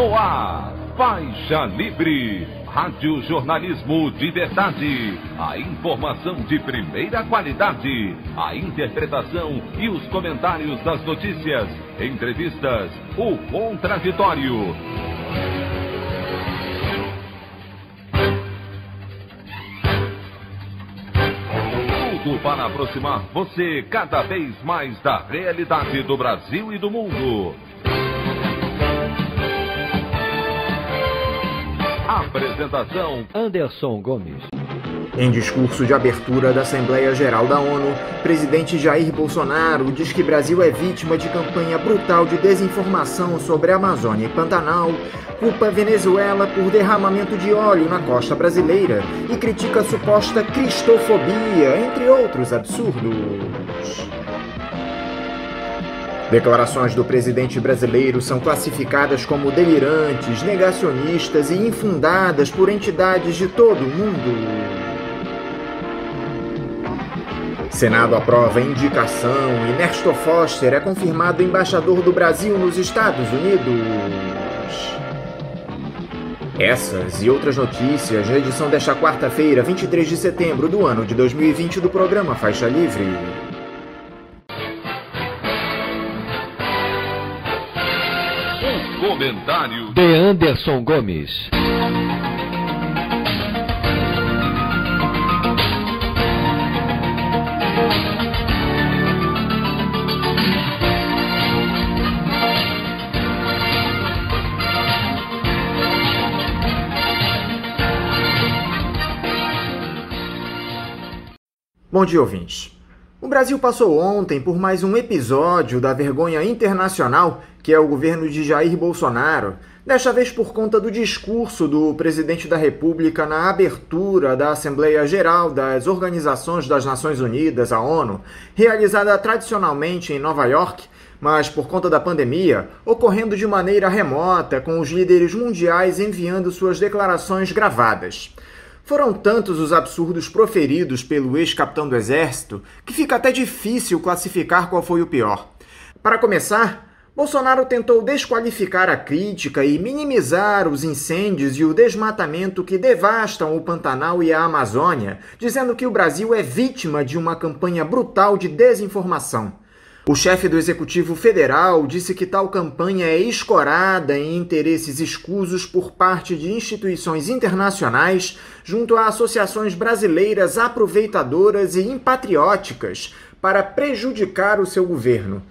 No ar, Faixa Livre. Rádio Jornalismo de Verdade. A informação de primeira qualidade. A interpretação e os comentários das notícias. Entrevistas. O contraditório. Tudo para aproximar você cada vez mais da realidade do Brasil e do mundo. Apresentação Anderson Gomes. Em discurso de abertura da Assembleia Geral da ONU, presidente Jair Bolsonaro diz que Brasil é vítima de campanha brutal de desinformação sobre a Amazônia e Pantanal, culpa Venezuela por derramamento de óleo na costa brasileira e critica a suposta cristofobia, entre outros absurdos. Declarações do presidente brasileiro são classificadas como delirantes, negacionistas e infundadas por entidades de todo o mundo. Senado aprova indicação e Nestor Foster é confirmado embaixador do Brasil nos Estados Unidos. Essas e outras notícias na edição desta quarta-feira, 23 de setembro do ano de 2020 do programa Faixa Livre. Comentário de Anderson Gomes. Bom dia, ouvintes. O Brasil passou ontem por mais um episódio da vergonha internacional que é o governo de Jair Bolsonaro, desta vez por conta do discurso do presidente da República na abertura da Assembleia Geral das Organizações das Nações Unidas, a ONU, realizada tradicionalmente em Nova York, mas por conta da pandemia, ocorrendo de maneira remota, com os líderes mundiais enviando suas declarações gravadas. Foram tantos os absurdos proferidos pelo ex-capitão do Exército que fica até difícil classificar qual foi o pior. Para começar, Bolsonaro tentou desqualificar a crítica e minimizar os incêndios e o desmatamento que devastam o Pantanal e a Amazônia, dizendo que o Brasil é vítima de uma campanha brutal de desinformação. O chefe do Executivo Federal disse que tal campanha é escorada em interesses escusos por parte de instituições internacionais junto a associações brasileiras aproveitadoras e impatrióticas para prejudicar o seu governo.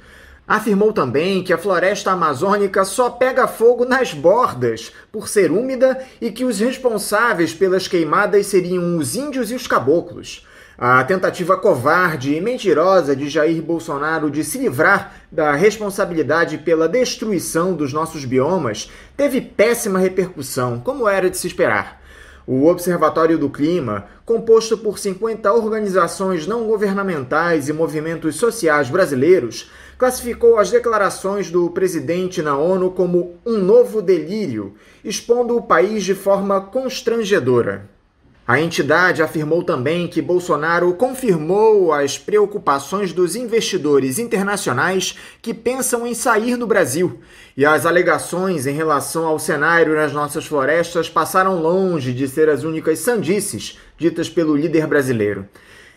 Afirmou também que a floresta amazônica só pega fogo nas bordas, por ser úmida, e que os responsáveis pelas queimadas seriam os índios e os caboclos. A tentativa covarde e mentirosa de Jair Bolsonaro de se livrar da responsabilidade pela destruição dos nossos biomas teve péssima repercussão, como era de se esperar. O Observatório do Clima, composto por 50 organizações não governamentais e movimentos sociais brasileiros, classificou as declarações do presidente na ONU como um novo delírio, expondo o país de forma constrangedora. A entidade afirmou também que Bolsonaro confirmou as preocupações dos investidores internacionais que pensam em sair do Brasil, e as alegações em relação ao cenário nas nossas florestas passaram longe de ser as únicas sandices ditas pelo líder brasileiro.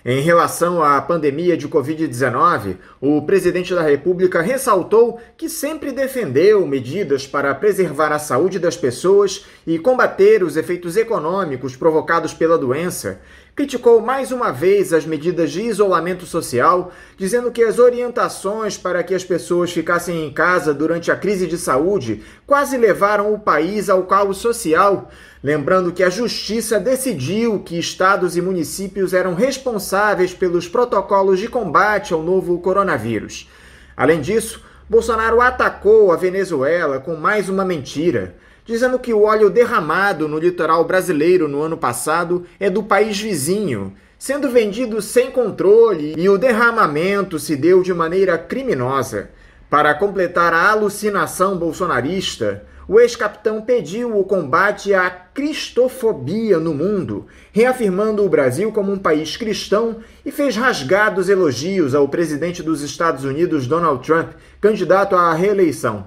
Em relação à pandemia de Covid-19, o presidente da República ressaltou que sempre defendeu medidas para preservar a saúde das pessoas e combater os efeitos econômicos provocados pela doença. Criticou mais uma vez as medidas de isolamento social, dizendo que as orientações para que as pessoas ficassem em casa durante a crise de saúde quase levaram o país ao caos social Lembrando que a Justiça decidiu que estados e municípios eram responsáveis pelos protocolos de combate ao novo coronavírus. Além disso, Bolsonaro atacou a Venezuela com mais uma mentira, dizendo que o óleo derramado no litoral brasileiro no ano passado é do país vizinho, sendo vendido sem controle e o derramamento se deu de maneira criminosa. Para completar a alucinação bolsonarista, o ex-capitão pediu o combate à cristofobia no mundo, reafirmando o Brasil como um país cristão e fez rasgados elogios ao presidente dos Estados Unidos, Donald Trump, candidato à reeleição.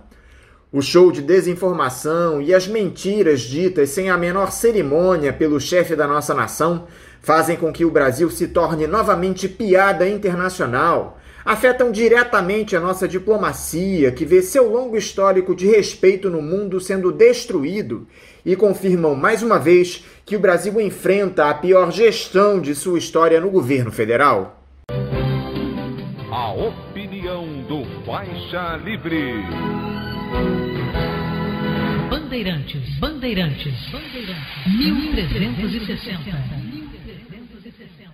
O show de desinformação e as mentiras ditas sem a menor cerimônia pelo chefe da nossa nação fazem com que o Brasil se torne novamente piada internacional. Afetam diretamente a nossa diplomacia, que vê seu longo histórico de respeito no mundo sendo destruído, e confirmam mais uma vez que o Brasil enfrenta a pior gestão de sua história no governo federal. A opinião do Faixa Livre. Bandeirantes, Bandeirantes, Bandeirantes, 1360.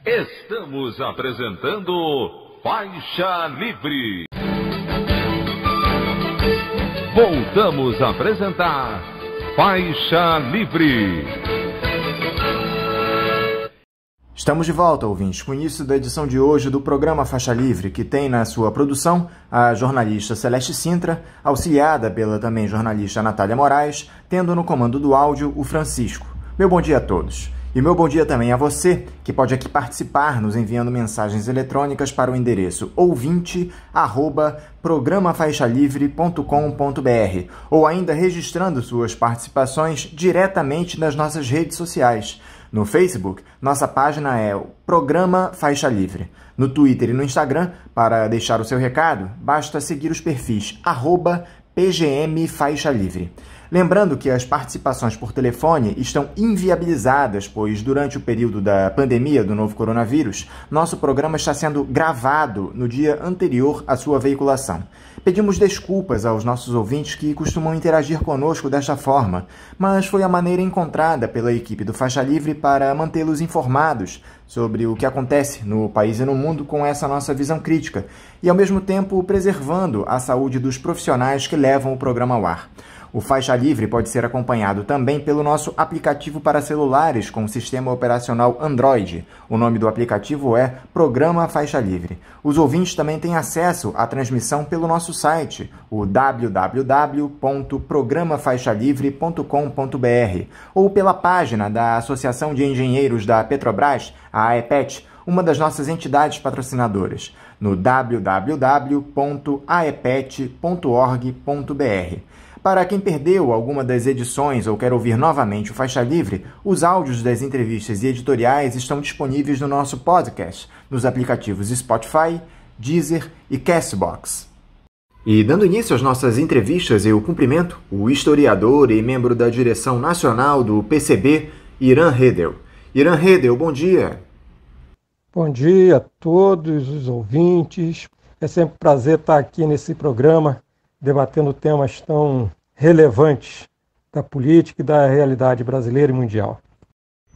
Estamos apresentando Faixa Livre. Voltamos a apresentar Faixa Livre. Estamos de volta, ouvintes, com o início da edição de hoje do programa Faixa Livre, que tem na sua produção a jornalista Celeste Sintra, auxiliada pela também jornalista Natália Moraes, tendo no comando do áudio o Francisco. Meu bom dia a todos. E meu bom dia também a você, que pode aqui participar nos enviando mensagens eletrônicas para o endereço ouvinte@programafaixalivre.com.br ou ainda registrando suas participações diretamente nas nossas redes sociais. No Facebook, nossa página é o Programa Faixa Livre. No Twitter e no Instagram, para deixar o seu recado, basta seguir os perfis arroba PGM Faixa Livre. Lembrando que as participações por telefone estão inviabilizadas, pois durante o período da pandemia do novo coronavírus, nosso programa está sendo gravado no dia anterior à sua veiculação. Pedimos desculpas aos nossos ouvintes que costumam interagir conosco desta forma, mas foi a maneira encontrada pela equipe do Faixa Livre para mantê-los informados sobre o que acontece no país e no mundo com essa nossa visão crítica e, ao mesmo tempo, preservando a saúde dos profissionais que levam o programa ao ar. O Faixa Livre pode ser acompanhado também pelo nosso aplicativo para celulares com sistema operacional Android. O nome do aplicativo é Programa Faixa Livre. Os ouvintes também têm acesso à transmissão pelo nosso site, o www.programafaixalivre.com.br, ou pela página da Associação de Engenheiros da Petrobras, a AEPET, uma das nossas entidades patrocinadoras, no www.aepet.org.br. Para quem perdeu alguma das edições ou quer ouvir novamente o Faixa Livre, os áudios das entrevistas e editoriais estão disponíveis no nosso podcast, nos aplicativos Spotify, Deezer e Castbox. E dando início às nossas entrevistas, eu cumprimento o historiador e membro da direção nacional do PCB, Irã Redel. Irã Redel, bom dia. Bom dia a todos os ouvintes. É sempre um prazer estar aqui nesse programa debatendo temas tão relevantes da política e da realidade brasileira e mundial.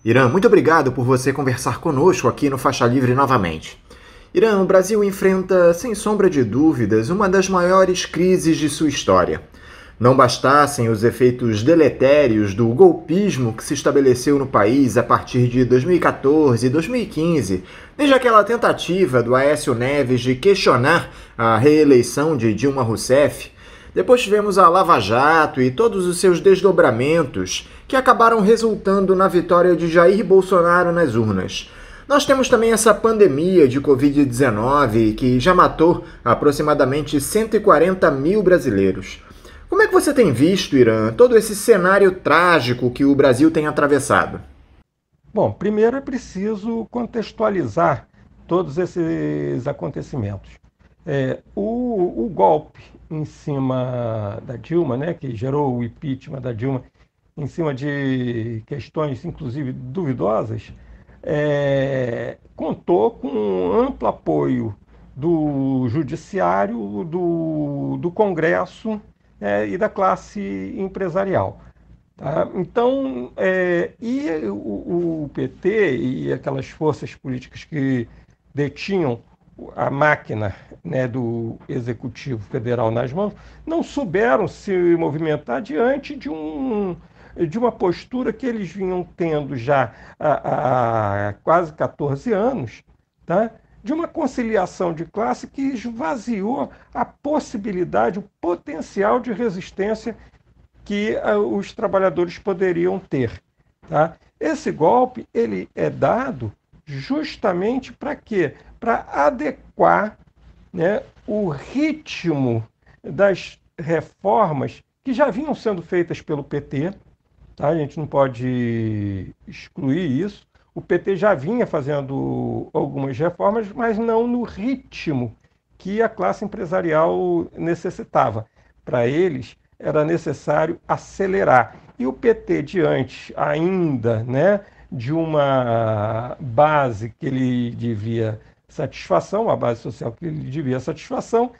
Irã, muito obrigado por você conversar conosco aqui no Faixa Livre novamente. Irã, o Brasil enfrenta, sem sombra de dúvidas, uma das maiores crises de sua história. Não bastassem os efeitos deletérios do golpismo que se estabeleceu no país a partir de 2014 e 2015, desde aquela tentativa do Aécio Neves de questionar a reeleição de Dilma Rousseff, depois tivemos a Lava Jato e todos os seus desdobramentos, que acabaram resultando na vitória de Jair Bolsonaro nas urnas. Nós temos também essa pandemia de Covid-19 que já matou aproximadamente 140 mil brasileiros. Como é que você tem visto, Irã, todo esse cenário trágico que o Brasil tem atravessado? Bom, primeiro é preciso contextualizar todos esses acontecimentos. É, o, o, golpe em cima da Dilma, né, que gerou o impeachment da Dilma, em cima de questões, inclusive, duvidosas, é, contou com um amplo apoio do Judiciário, do, do Congresso é, e da classe empresarial. Tá? Então, é, e o, o PT e aquelas forças políticas que detinham a máquina né, do Executivo Federal nas mãos, não souberam se movimentar diante de, um, de uma postura que eles vinham tendo já há, há quase 14 anos, tá? de uma conciliação de classe que esvaziou a possibilidade, o potencial de resistência que uh, os trabalhadores poderiam ter. Tá? Esse golpe ele é dado justamente para quê? Para adequar né, o ritmo das reformas que já vinham sendo feitas pelo PT, tá? a gente não pode excluir isso. O PT já vinha fazendo algumas reformas, mas não no ritmo que a classe empresarial necessitava. Para eles, era necessário acelerar. E o PT, diante ainda né, de uma base que ele devia satisfação, uma base social que ele devia satisfação,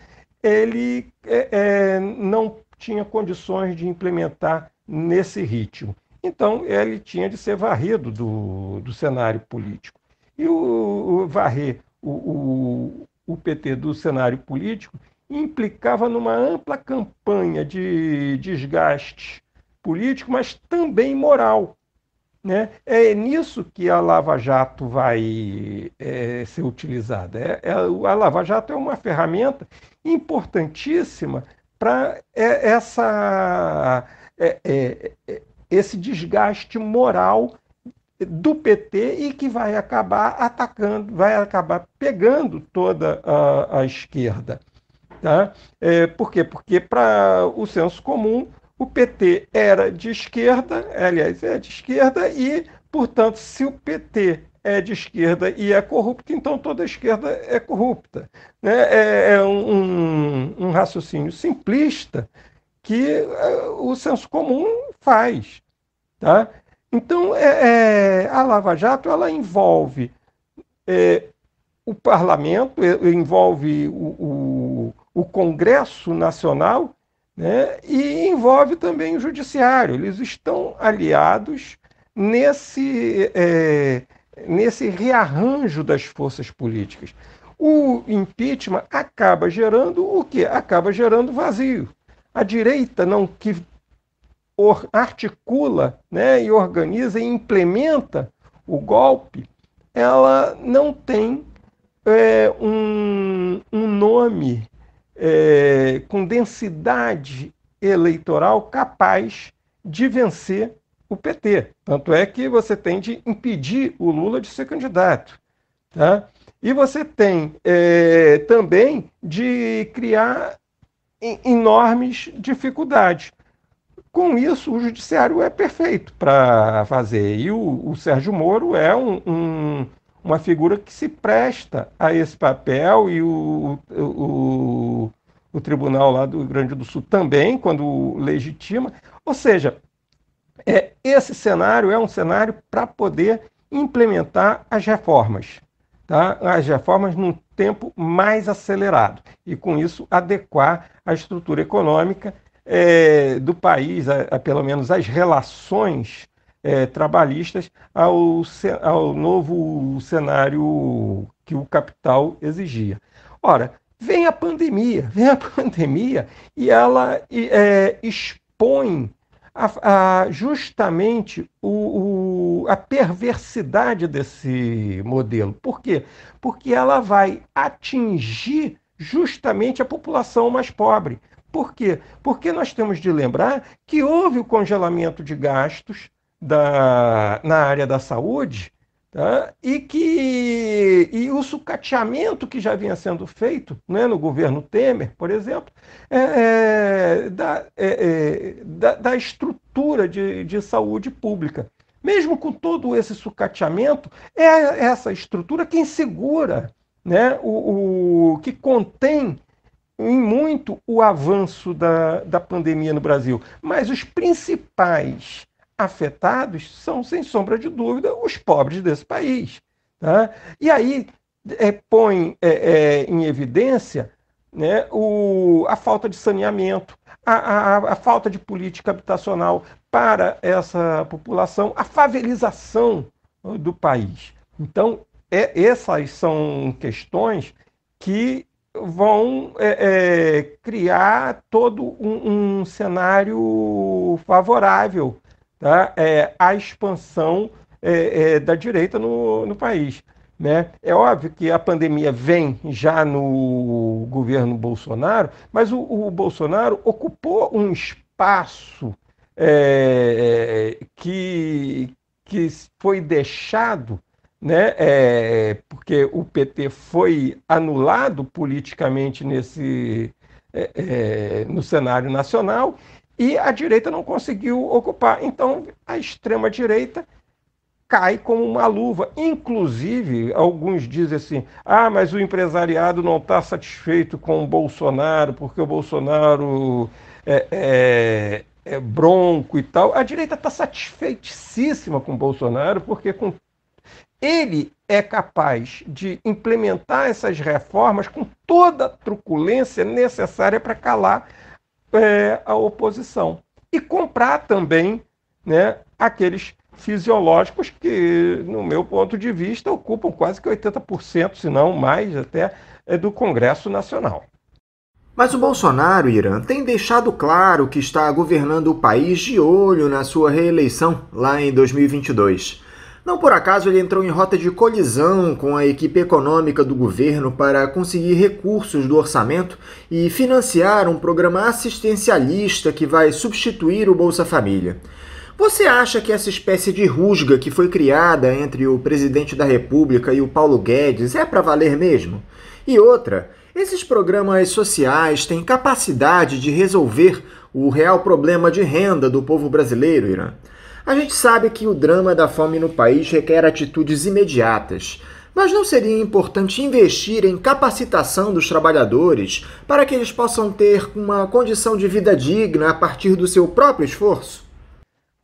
ele é, é, não tinha condições de implementar nesse ritmo. Então, ele tinha de ser varrido do, do cenário político. E o, o varrer o, o, o PT do cenário político implicava numa ampla campanha de desgaste político, mas também moral. Né? É nisso que a Lava Jato vai é, ser utilizada. É, é, a Lava Jato é uma ferramenta importantíssima para é, essa, é, é, esse desgaste moral do PT e que vai acabar atacando, vai acabar pegando toda a, a esquerda. Tá? É, por quê? Porque, para o senso comum, o PT era de esquerda, aliás, é de esquerda, e, portanto, se o PT é de esquerda e é corrupto, então toda esquerda é corrupta. Né? É, é um, um, raciocínio simplista que é, o senso comum faz. Tá? Então, é, é, a Lava Jato ela envolve é, o parlamento, envolve o, o, o, Congresso Nacional né, e envolve também o Judiciário. Eles estão aliados nesse, é, nesse rearranjo das forças políticas. O impeachment acaba gerando o quê? Acaba gerando vazio. A direita não que articula né, e organiza e implementa o golpe, ela não tem é, um, um, nome é, com densidade eleitoral capaz de vencer o PT. Tanto é que você tem de impedir o Lula de ser candidato. Tá? E você tem é, também de criar enormes dificuldades. Com isso, o judiciário é perfeito para fazer. E o, o, Sérgio Moro é um, um, uma figura que se presta a esse papel, e o, o, o Tribunal lá do Rio Grande do Sul também, quando legitima. Ou seja, é, esse cenário é um cenário para poder implementar as reformas. Tá? As reformas num tempo mais acelerado e, com isso, adequar a estrutura econômica é, do país, a, a, pelo menos as relações é, trabalhistas, ao, ao novo cenário que o capital exigia. Ora, vem a pandemia, vem a pandemia e ela é, expõe a, a, justamente o, o, a perversidade desse modelo. Por quê? Porque ela vai atingir justamente a população mais pobre. Por quê? Porque nós temos de lembrar que houve o congelamento de gastos da, na área da saúde tá? e que e o sucateamento que já vinha sendo feito né, no governo Temer, por exemplo, é, é, da, é, é da, da, estrutura de, de saúde pública. Mesmo com todo esse sucateamento, é essa estrutura quem segura, né, o, o que contém em muito o avanço da, da pandemia no Brasil. Mas os principais afetados são, sem sombra de dúvida, os pobres desse país. Tá? E aí é, põe é, é, em evidência né, o, a falta de saneamento, a, a, a, falta de política habitacional para essa população, a favelização do país. Então, é, essas são questões que vão é, é, criar todo um, um cenário favorável tá? é, à expansão é, é, da direita no, no país. Né? É óbvio que a pandemia vem já no governo Bolsonaro, mas o, o Bolsonaro ocupou um espaço é, que, que foi deixado né? É, porque o PT foi anulado politicamente nesse, é, é, no cenário nacional e a direita não conseguiu ocupar. Então, a extrema-direita cai como uma luva. Inclusive, alguns dizem assim: ah, mas o empresariado não está satisfeito com o Bolsonaro, porque o Bolsonaro é, é, é bronco e tal. A direita está satisfeitíssima com o Bolsonaro, porque com ele é capaz de implementar essas reformas com toda a truculência necessária para calar é, a oposição. E comprar também né, aqueles fisiológicos que, no meu ponto de vista, ocupam quase que 80%, se não mais até, é, do Congresso Nacional. Mas o Bolsonaro, Irã, tem deixado claro que está governando o país de olho na sua reeleição lá em 2022. Não por acaso ele entrou em rota de colisão com a equipe econômica do governo para conseguir recursos do orçamento e financiar um programa assistencialista que vai substituir o Bolsa Família. Você acha que essa espécie de rusga que foi criada entre o presidente da República e o Paulo Guedes é para valer mesmo? E outra, esses programas sociais têm capacidade de resolver o real problema de renda do povo brasileiro, Irã? A gente sabe que o drama da fome no país requer atitudes imediatas. Mas não seria importante investir em capacitação dos trabalhadores para que eles possam ter uma condição de vida digna a partir do seu próprio esforço?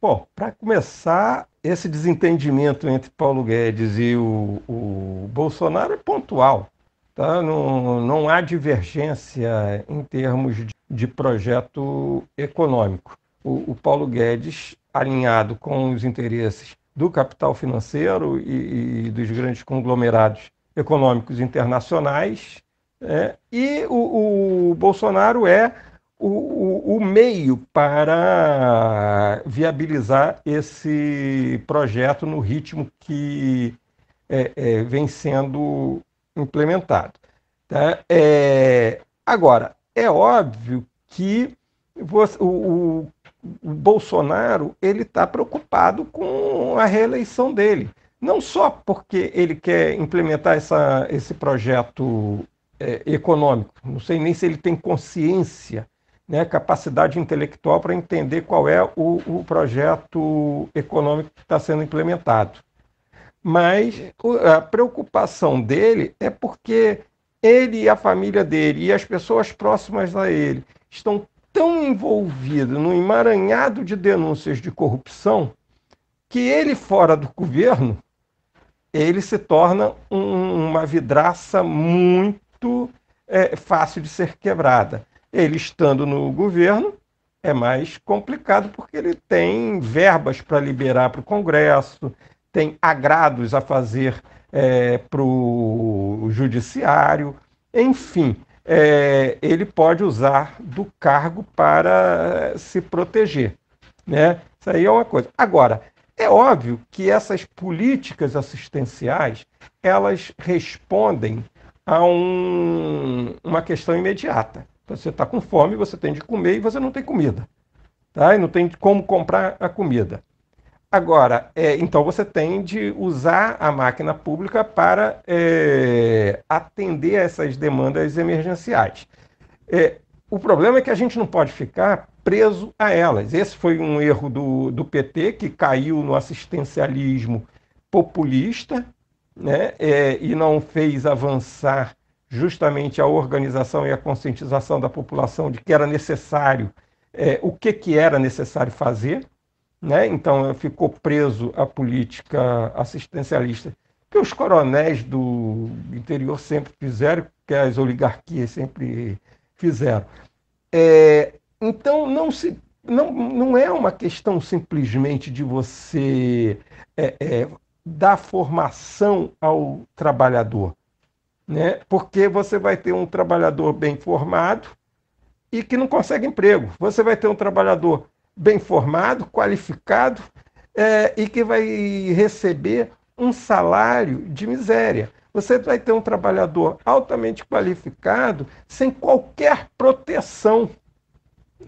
Bom, para começar, esse desentendimento entre Paulo Guedes e o, o Bolsonaro é pontual. Tá? Não, não há divergência em termos de, de projeto econômico. O, o Paulo Guedes alinhado com os interesses do capital financeiro e, e dos grandes conglomerados econômicos internacionais. É, e o, o, Bolsonaro é o, o, meio para viabilizar esse projeto no ritmo que é, é, vem sendo implementado. Tá? É, agora, é óbvio que você, o, o Bolsonaro ele está preocupado com a reeleição dele. Não só porque ele quer implementar essa, esse projeto é, econômico, não sei nem se ele tem consciência, né, capacidade intelectual para entender qual é o, o projeto econômico que está sendo implementado. Mas a preocupação dele é porque ele e a família dele e as pessoas próximas a ele estão tão envolvido no emaranhado de denúncias de corrupção que ele, fora do governo, ele se torna um, uma vidraça muito é, fácil de ser quebrada. Ele estando no governo é mais complicado porque ele tem verbas para liberar para o Congresso, tem agrados a fazer é, para o judiciário, enfim, é, ele pode usar do cargo para se proteger. Né? Isso aí é uma coisa. Agora, é óbvio que essas políticas assistenciais elas respondem a um, uma questão imediata. Você está com fome, você tem de comer e você não tem comida. Tá? E não tem como comprar a comida. Agora, é, então você tem de usar a máquina pública para é, atender essas demandas emergenciais. É, o problema é que a gente não pode ficar preso a elas. Esse foi um erro do, do PT, que caiu no assistencialismo populista né, é, e não fez avançar justamente a organização e a conscientização da população de que era necessário, é, o que, que era necessário fazer né? então ficou preso à política assistencialista que os coronéis do interior sempre fizeram, que as oligarquias sempre fizeram. É, então não se não, não é uma questão simplesmente de você é, é, dar formação ao trabalhador, né? porque você vai ter um trabalhador bem formado e que não consegue emprego. Você vai ter um trabalhador bem formado, qualificado é, e que vai receber um salário de miséria. Você vai ter um trabalhador altamente qualificado sem qualquer proteção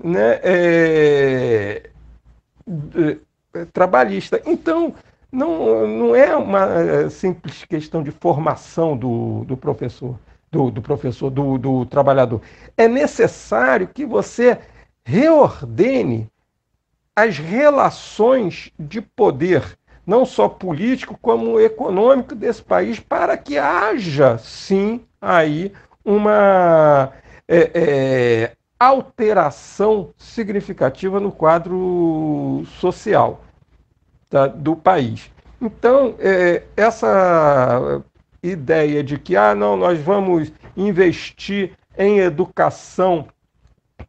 né, é, é, trabalhista. Então, não, não é uma é, simples questão de formação do, do professor, do, do professor, do, do trabalhador. É necessário que você reordene as relações de poder, não só político como econômico desse país, para que haja sim aí uma é, é, alteração significativa no quadro social tá, do país. Então, é, essa ideia de que ah, não, nós vamos investir em educação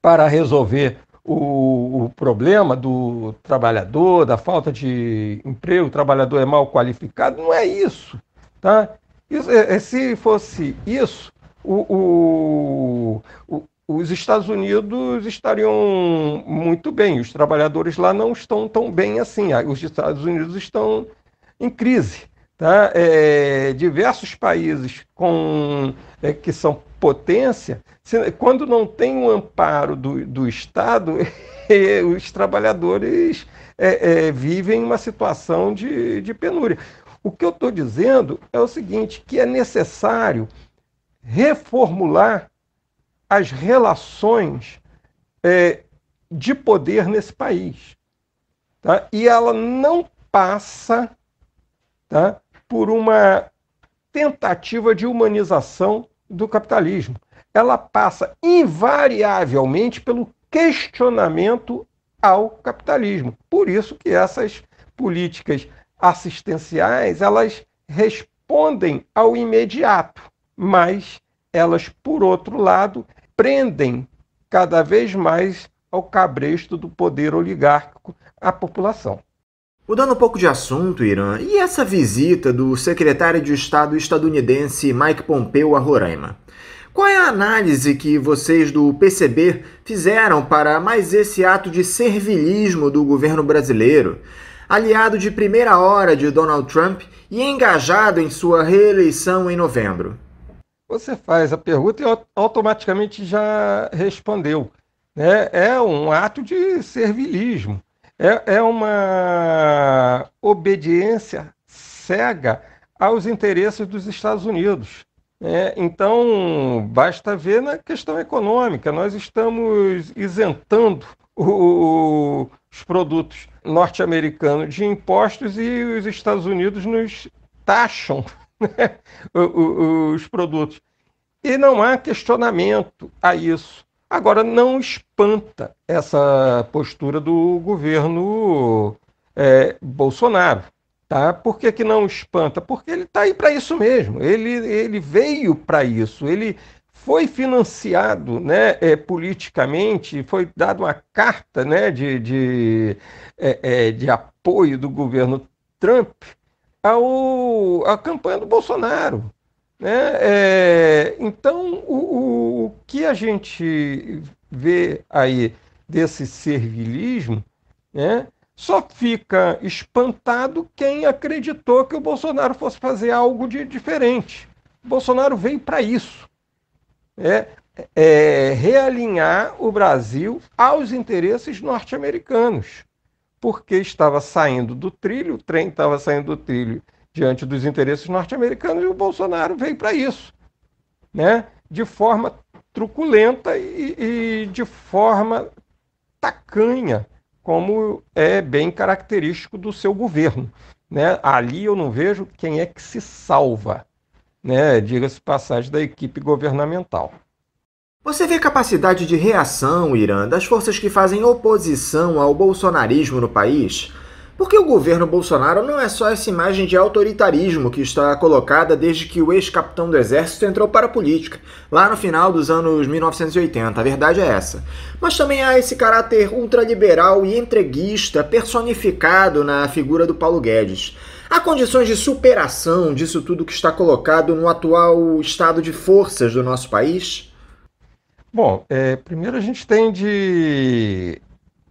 para resolver o, o, problema do trabalhador, da falta de emprego, o trabalhador é mal qualificado, não é isso. Tá? isso é, é se fosse isso, o, o, os Estados Unidos estariam muito bem, os trabalhadores lá não estão tão bem assim, os Estados Unidos estão em crise. Tá? É, diversos países com, é, que são potência, quando não tem um amparo do, do Estado, os trabalhadores é, é, vivem uma situação de, de penúria. O que eu estou dizendo é o seguinte, que é necessário reformular as relações é, de poder nesse país. Tá? E ela não passa tá, por uma tentativa de humanização do capitalismo. Ela passa invariavelmente pelo questionamento ao capitalismo. Por isso que essas políticas assistenciais, elas respondem ao imediato, mas elas, por outro lado, prendem cada vez mais ao cabresto do poder oligárquico a população. Mudando um pouco de assunto, Irã, e essa visita do secretário de Estado estadunidense Mike Pompeo a Roraima? Qual é a análise que vocês do PCB fizeram para mais esse ato de servilismo do governo brasileiro, aliado de primeira hora de Donald Trump e engajado em sua reeleição em novembro? Você faz a pergunta e automaticamente já respondeu. Né? É um ato de servilismo, é, é uma obediência cega aos interesses dos Estados Unidos. Né? então, basta ver na questão econômica. Nós estamos isentando o, os produtos norte-americanos de impostos e os Estados Unidos nos taxam né, os produtos. E não há questionamento a isso. Agora, não espanta essa postura do governo é, Bolsonaro. Tá? Por que, que não espanta? Porque ele está aí para isso mesmo. Ele, ele veio para isso. Ele foi financiado né, é, politicamente, foi dada uma carta né, de, de, é, é, de apoio do governo Trump ao, à campanha do Bolsonaro. Né? É, então, o, o, que a gente vê aí desse servilismo, né? só fica espantado quem acreditou que o Bolsonaro fosse fazer algo de diferente. O Bolsonaro veio para isso. É, é, realinhar o Brasil aos interesses norte-americanos porque estava saindo do trilho, o trem estava saindo do trilho diante dos interesses norte-americanos e o Bolsonaro veio para isso, né? de forma truculenta e, e de forma tacanha, como é bem característico do seu governo. Né? Ali eu não vejo quem é que se salva, né? diga-se passagem da equipe governamental. Você vê capacidade de reação, Irã, das forças que fazem oposição ao bolsonarismo no país? Porque o governo Bolsonaro não é só essa imagem de autoritarismo que está colocada desde que o ex-capitão do exército entrou para a política, lá no final dos anos 1980, a verdade é essa. Mas também há esse caráter ultraliberal e entreguista personificado na figura do Paulo Guedes. Há condições de superação disso tudo que está colocado no atual estado de forças do nosso país? Bom, é, primeiro a gente tem de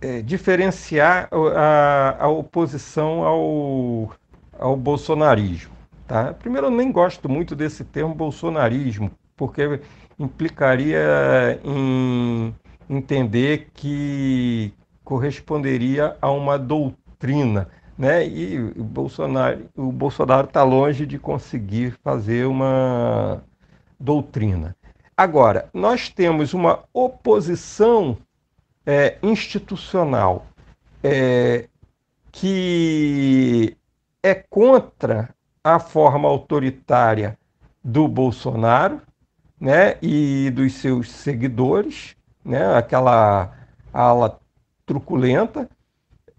é, diferenciar a, a oposição ao, ao bolsonarismo. Tá? Primeiro, eu nem gosto muito desse termo bolsonarismo, porque implicaria em entender que corresponderia a uma doutrina. Né? E o Bolsonaro o Bolsonaro está longe de conseguir fazer uma doutrina. Agora, nós temos uma oposição é, institucional é, que é contra a forma autoritária do Bolsonaro né, e dos seus seguidores, né, aquela ala truculenta,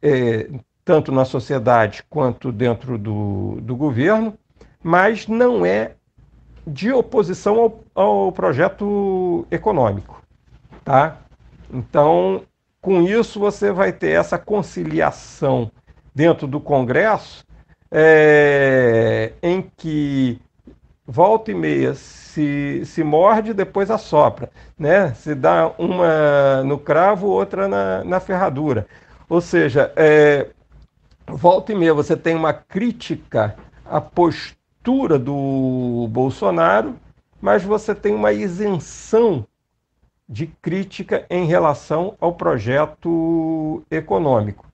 é, tanto na sociedade quanto dentro do, do governo, mas não é de oposição ao, ao projeto econômico. Tá? Então, com isso, você vai ter essa conciliação dentro do Congresso, é, em que volta e meia se, se morde depois assopra, né? Se dá uma no cravo, outra na, na ferradura. Ou seja, é, volta e meia você tem uma crítica à postura do Bolsonaro, mas você tem uma isenção de crítica em relação ao projeto econômico.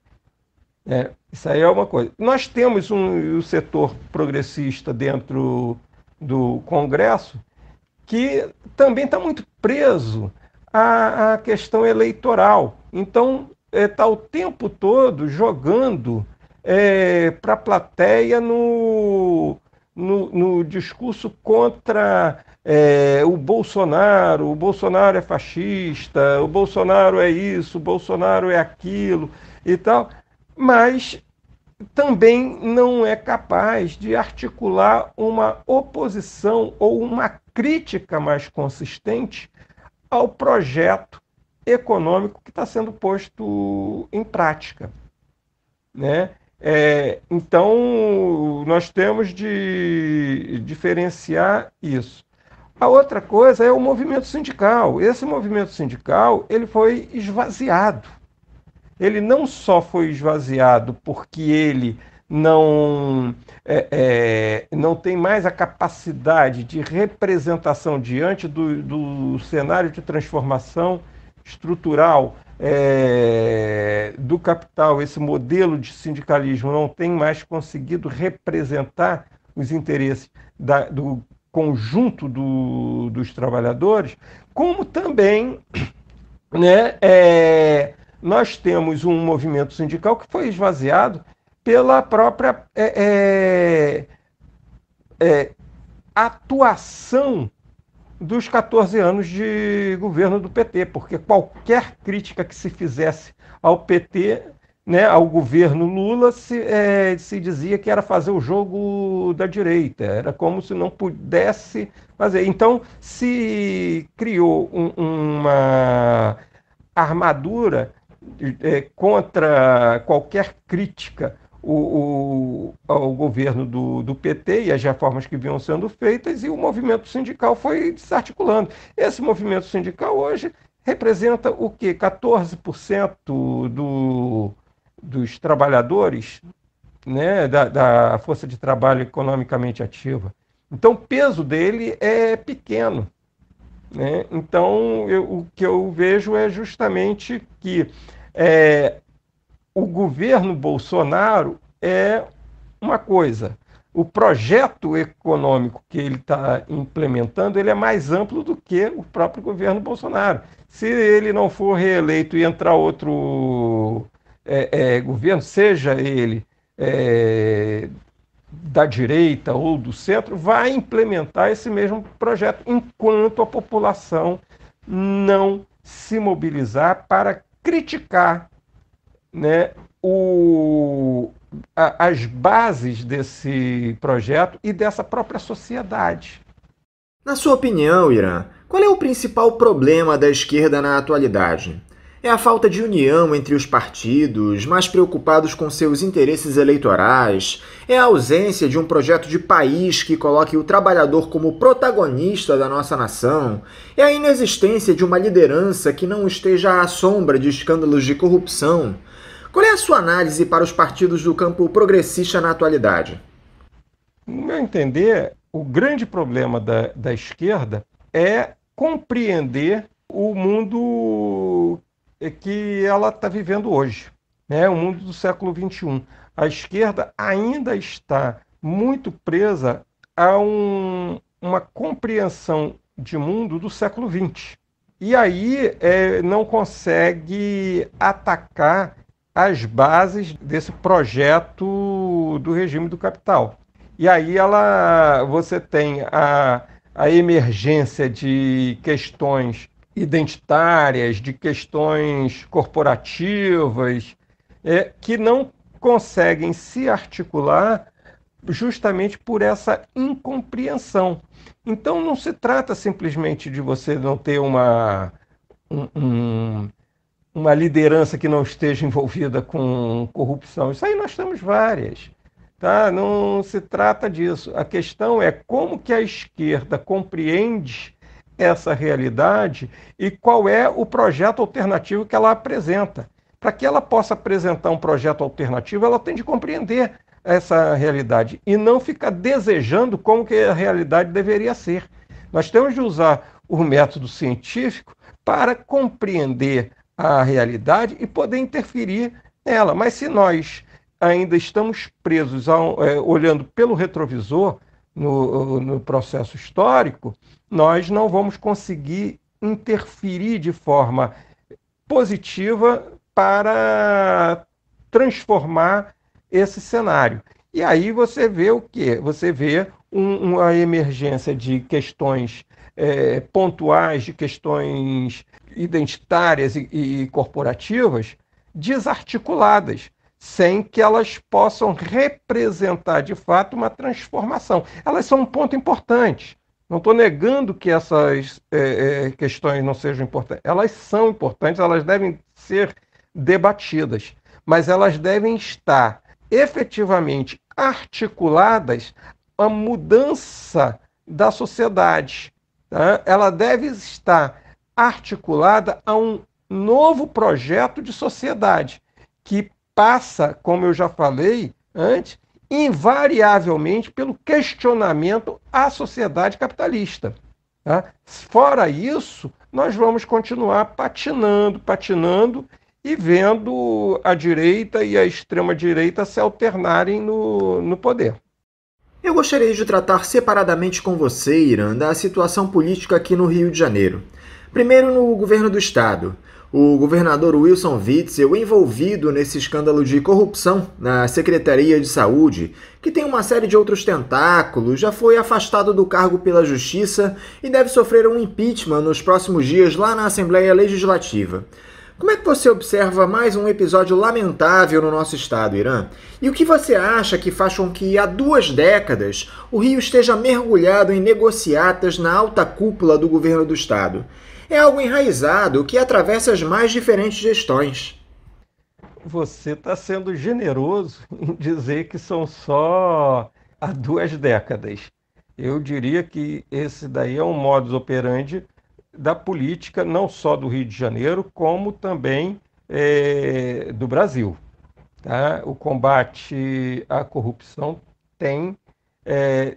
É, isso aí é uma coisa. Nós temos um, um setor progressista dentro do Congresso que também está muito preso à, à, questão eleitoral. Então, está é, o tempo todo jogando é, para a plateia no, no, no, discurso contra é, o Bolsonaro, o Bolsonaro é fascista, o Bolsonaro é isso, o Bolsonaro é aquilo e tal, mas também não é capaz de articular uma oposição ou uma crítica mais consistente ao projeto econômico que está sendo posto em prática. Né? É, então, nós temos de diferenciar isso. A outra coisa é o movimento sindical. Esse movimento sindical ele foi esvaziado. Ele não só foi esvaziado porque ele não, é, é, não tem mais a capacidade de representação diante do, do cenário de transformação estrutural é, do capital, esse modelo de sindicalismo não tem mais conseguido representar os interesses da, do conjunto do, dos trabalhadores, como também né, é, nós temos um movimento sindical que foi esvaziado pela própria é, é, é atuação dos 14 anos de governo do PT, porque qualquer crítica que se fizesse ao PT né, ao governo Lula se, é, se dizia que era fazer o jogo da direita, era como se não pudesse fazer. Então se criou um, uma armadura é, contra qualquer crítica o, o, ao governo do, do, PT e as reformas que vinham sendo feitas, e o movimento sindical foi desarticulando. Esse movimento sindical hoje representa o quê? 14% do, dos trabalhadores né, da, da força de trabalho economicamente ativa. Então, o peso dele é pequeno. Né? Então, eu, o que eu vejo é justamente que é, o governo Bolsonaro é uma coisa. O projeto econômico que ele está implementando ele é mais amplo do que o próprio governo Bolsonaro. Se ele não for reeleito e entrar outro é, é, governo, seja ele é, da direita ou do centro, vai implementar esse mesmo projeto, enquanto a população não se mobilizar para criticar né, o, a, as bases desse projeto e dessa própria sociedade. Na sua opinião, Irã, qual é o principal problema da esquerda na atualidade? É a falta de união entre os partidos, mais preocupados com seus interesses eleitorais? É a ausência de um projeto de país que coloque o trabalhador como protagonista da nossa nação? É a inexistência de uma liderança que não esteja à sombra de escândalos de corrupção? Qual é a sua análise para os partidos do campo progressista na atualidade? No meu entender, o grande problema da, da esquerda é compreender o mundo que ela está vivendo hoje, né? o mundo do século XXI. A esquerda ainda está muito presa a um, uma compreensão de mundo do século XX. e aí é, não consegue atacar as bases desse projeto do regime do capital. E aí ela, você tem a, a emergência de questões identitárias, de questões corporativas, é, que não conseguem se articular justamente por essa incompreensão. Então não se trata simplesmente de você não ter uma, um, um, uma liderança que não esteja envolvida com corrupção. Isso aí nós temos várias. Tá? Não se trata disso. A questão é como que a esquerda compreende essa realidade e qual é o projeto alternativo que ela apresenta. Para que ela possa apresentar um projeto alternativo, ela tem de compreender essa realidade e não ficar desejando como que a realidade deveria ser. Nós temos de usar o método científico para compreender a realidade e poder interferir nela. Mas se nós ainda estamos presos ao, é, olhando pelo retrovisor no, no processo histórico, nós não vamos conseguir interferir de forma positiva para transformar esse cenário. E aí você vê o quê? Você vê um, uma emergência de questões é, pontuais, de questões identitárias e, e corporativas desarticuladas, sem que elas possam representar de fato uma transformação. Elas são um ponto importante. Não estou negando que essas é, é, questões não sejam importantes. Elas são importantes, elas devem ser debatidas, mas elas devem estar efetivamente articuladas a mudança da sociedade. Tá? Ela deve estar articulada a um novo projeto de sociedade que passa, como eu já falei antes, invariavelmente pelo questionamento à sociedade capitalista. Tá? Fora isso, nós vamos continuar patinando, patinando e vendo a direita e a extrema-direita se alternarem no, no poder. Eu gostaria de tratar separadamente com você, Irã, da situação política aqui no Rio de Janeiro. Primeiro, no governo do estado. O governador Wilson Witzel, envolvido nesse escândalo de corrupção na Secretaria de Saúde, que tem uma série de outros tentáculos, já foi afastado do cargo pela Justiça e deve sofrer um impeachment nos próximos dias lá na Assembleia Legislativa. Como é que você observa mais um episódio lamentável no nosso estado, Irã? E o que você acha que faz com que há duas décadas o Rio esteja mergulhado em negociatas na alta cúpula do governo do estado? É algo enraizado que atravessa as mais diferentes gestões. Você está sendo generoso em dizer que são só há duas décadas. Eu diria que esse daí é um modus operandi da política, não só do Rio de Janeiro, como também é, do Brasil. Tá? O combate à corrupção tem é,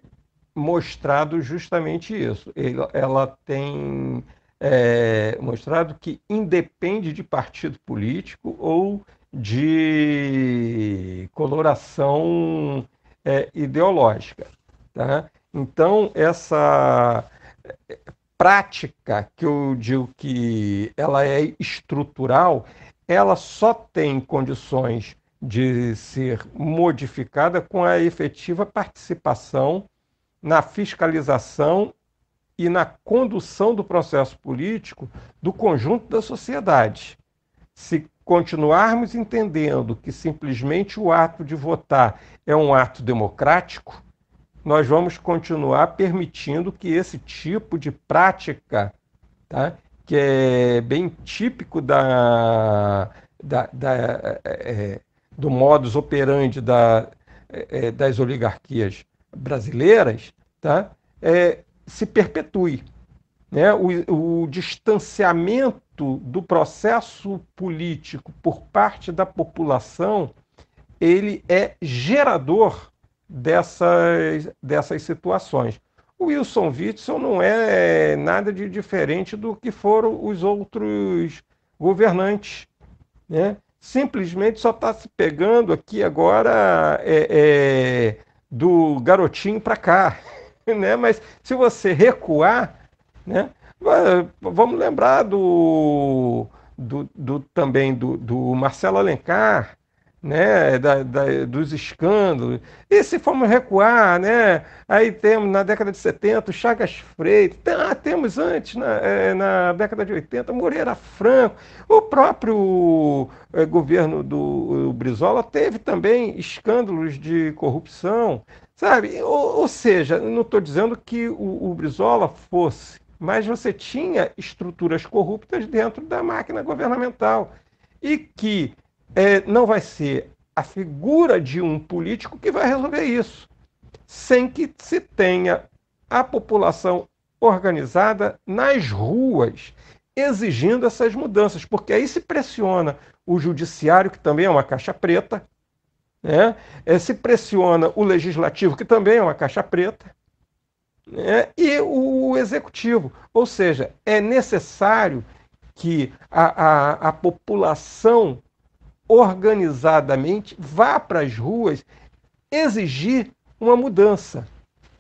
mostrado justamente isso. Ela tem é, mostrado que independe de partido político ou de coloração é, ideológica. Tá? Então, essa prática, que eu digo que ela é estrutural, ela só tem condições de ser modificada com a efetiva participação na fiscalização e na condução do processo político do conjunto da sociedade. Se continuarmos entendendo que simplesmente o ato de votar é um ato democrático, nós vamos continuar permitindo que esse tipo de prática, tá, que é bem típico da, da, da é, é do modus operandi da, é, é, das oligarquias brasileiras, tá, é, se perpetue. Né? O, o distanciamento do processo político por parte da população ele é gerador dessas, dessas situações. O Wilson Witzel não é nada de diferente do que foram os outros governantes. Né? Simplesmente só está se pegando aqui agora é, é, do garotinho para cá. Né? Mas se você recuar, né? Vamos lembrar do, do, do também do, do Marcelo Alencar, né, da, da, dos escândalos. E se formos recuar, né, aí temos na década de 70 o Chagas Freire, ah, temos antes, na, é, na década de 80, Moreira Franco, o próprio é, governo do Brizola teve também escândalos de corrupção, sabe? Ou, ou seja, não estou dizendo que o, o Brizola fosse, mas você tinha estruturas corruptas dentro da máquina governamental e que é, não vai ser a figura de um político que vai resolver isso, sem que se tenha a população organizada nas ruas exigindo essas mudanças, porque aí se pressiona o judiciário, que também é uma caixa preta, né? É, se pressiona o legislativo, que também é uma caixa preta, né? e o executivo. Ou seja, é necessário que a, a, a população organizadamente vá para as ruas exigir uma mudança.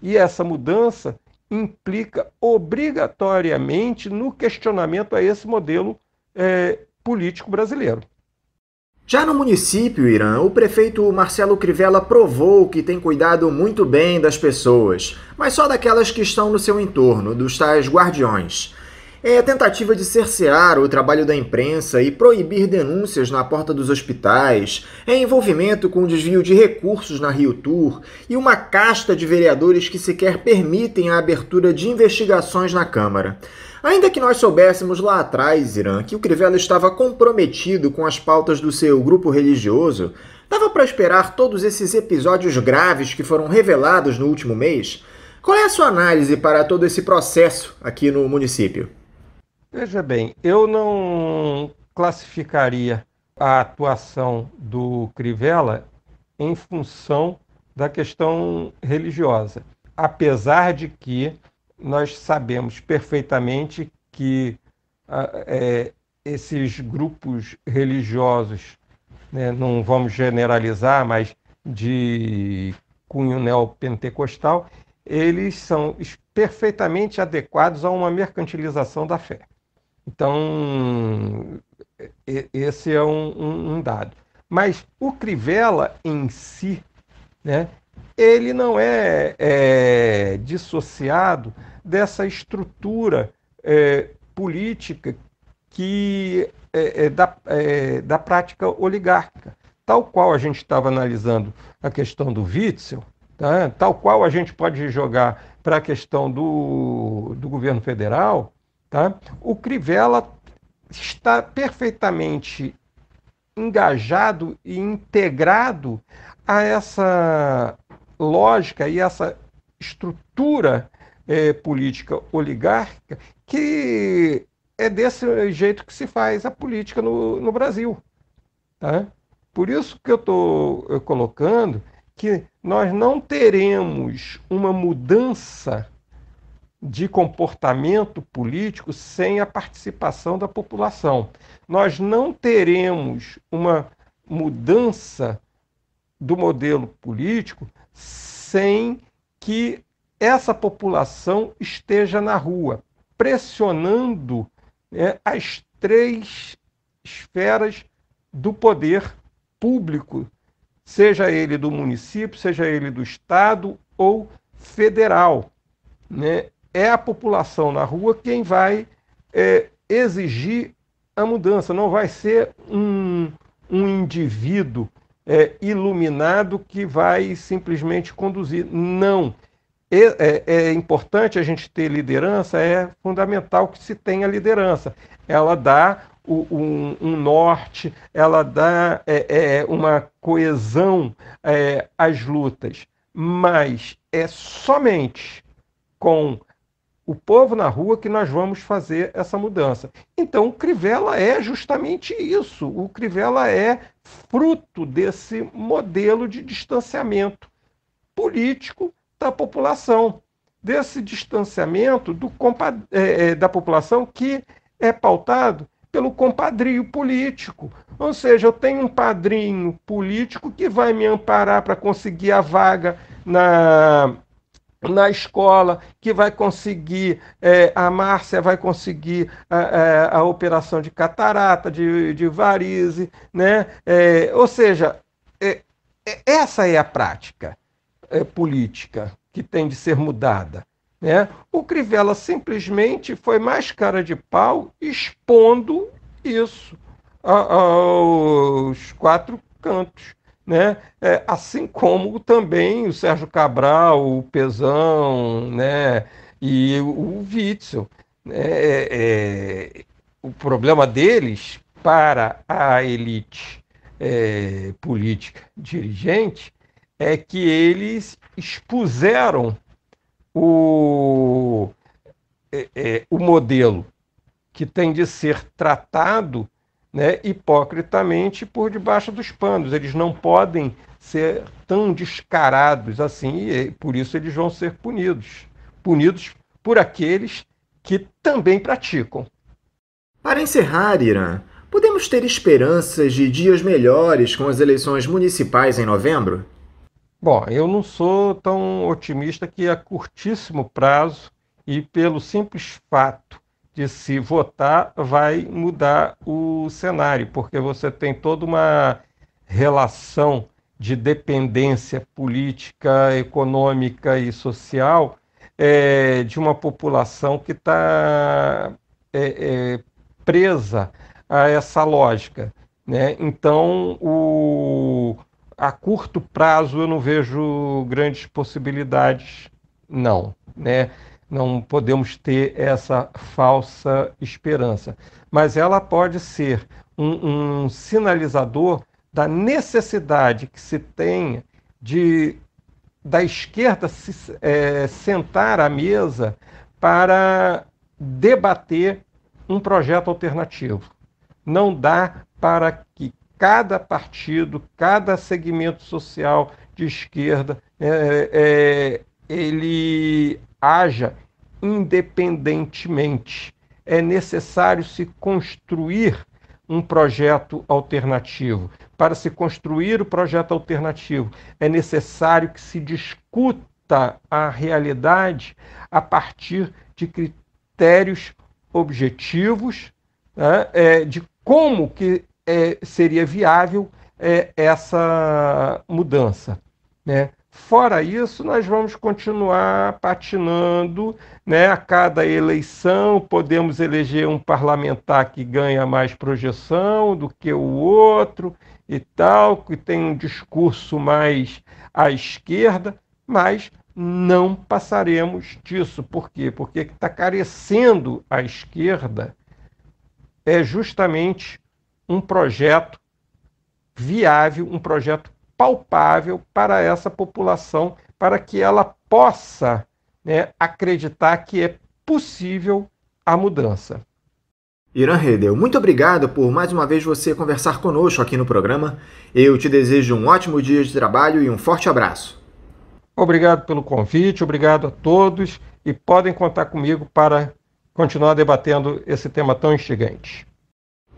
E essa mudança implica obrigatoriamente no questionamento a esse modelo é, político brasileiro. Já no município, Irã, o prefeito Marcelo Crivella provou que tem cuidado muito bem das pessoas, mas só daquelas que estão no seu entorno, dos tais guardiões. É a tentativa de cercear o trabalho da imprensa e proibir denúncias na porta dos hospitais, é envolvimento com desvio de recursos na Rio Tour e uma casta de vereadores que sequer permitem a abertura de investigações na Câmara. Ainda que nós soubéssemos lá atrás, Irã, que o Crivella estava comprometido com as pautas do seu grupo religioso, dava para esperar todos esses episódios graves que foram revelados no último mês? Qual é a sua análise para todo esse processo aqui no município? Veja bem, eu não classificaria a atuação do Crivella em função da questão religiosa, apesar de que nós sabemos perfeitamente que é, esses grupos religiosos, né, não vamos generalizar, mas de cunho neopentecostal, eles são perfeitamente adequados a uma mercantilização da fé. Então, esse é um, um, um dado. Mas o Crivella em si, né, ele não é, é dissociado dessa estrutura é, política que é, é da, é, da prática oligárquica. Tal qual a gente estava analisando a questão do Witzel, tá? tal qual a gente pode jogar para a questão do, do governo federal, Tá? O Crivella está perfeitamente engajado e integrado a essa lógica e essa estrutura é, política oligárquica que é desse jeito que se faz a política no, no Brasil. Tá? Por isso que eu estou colocando que nós não teremos uma mudança de comportamento político sem a participação da população. Nós não teremos uma mudança do modelo político sem que essa população esteja na rua, pressionando né, as três esferas do poder público, seja ele do município, seja ele do estado ou federal. Né? é a população na rua quem vai é, exigir a mudança, não vai ser um, um indivíduo é, iluminado que vai simplesmente conduzir. Não. É, é, importante a gente ter liderança, é fundamental que se tenha liderança. Ela dá o, um, um, norte, ela dá é, é uma coesão é, às lutas, mas é somente com o povo na rua que nós vamos fazer essa mudança. Então, o Crivella é justamente isso. O Crivella é fruto desse modelo de distanciamento político da população, desse distanciamento do, é, é, da população que é pautado pelo compadrio político. Ou seja, eu tenho um padrinho político que vai me amparar para conseguir a vaga na na escola, que vai conseguir, é, a Márcia vai conseguir a, a, a, operação de catarata, de, de varize, né? É, ou seja, é, é essa é a prática é, política que tem de ser mudada. Né? O Crivella simplesmente foi mais cara de pau expondo isso aos quatro cantos. Né? É, assim como também o Sérgio Cabral, o Pezão né? e o, Witzel. Né? É, é, o problema deles para a elite é, política dirigente é que eles expuseram o, é, é, o modelo que tem de ser tratado né, hipocritamente por debaixo dos panos. Eles não podem ser tão descarados assim, e por isso eles vão ser punidos. Punidos por aqueles que também praticam. Para encerrar, Irã, podemos ter esperanças de dias melhores com as eleições municipais em novembro? Bom, eu não sou tão otimista que a curtíssimo prazo e pelo simples fato de se votar vai mudar o cenário, porque você tem toda uma relação de dependência política, econômica e social é, de uma população que está é, é, presa a essa lógica. Né? Então, o, a curto prazo eu não vejo grandes possibilidades, não. Né? Não podemos ter essa falsa esperança. Mas ela pode ser um, um sinalizador da necessidade que se tenha de da esquerda se é, sentar à mesa para debater um projeto alternativo. Não dá para que cada partido, cada segmento social de esquerda, é, é, ele haja independentemente. É necessário se construir um projeto alternativo. Para se construir o projeto alternativo, é necessário que se discuta a realidade a partir de critérios objetivos, né, é, de como que é, seria viável é, essa mudança. Né? Fora isso, nós vamos continuar patinando né? a cada eleição. Podemos eleger um parlamentar que ganha mais projeção do que o outro e tal, que tem um discurso mais à esquerda, mas não passaremos disso. Por quê? Porque está carecendo a esquerda é justamente um projeto viável, um projeto palpável para essa população, para que ela possa né, acreditar que é possível a mudança. Irã Redel, muito obrigado por mais uma vez você conversar conosco aqui no programa. Eu te desejo um ótimo dia de trabalho e um forte abraço. Obrigado pelo convite, obrigado a todos e podem contar comigo para continuar debatendo esse tema tão instigante.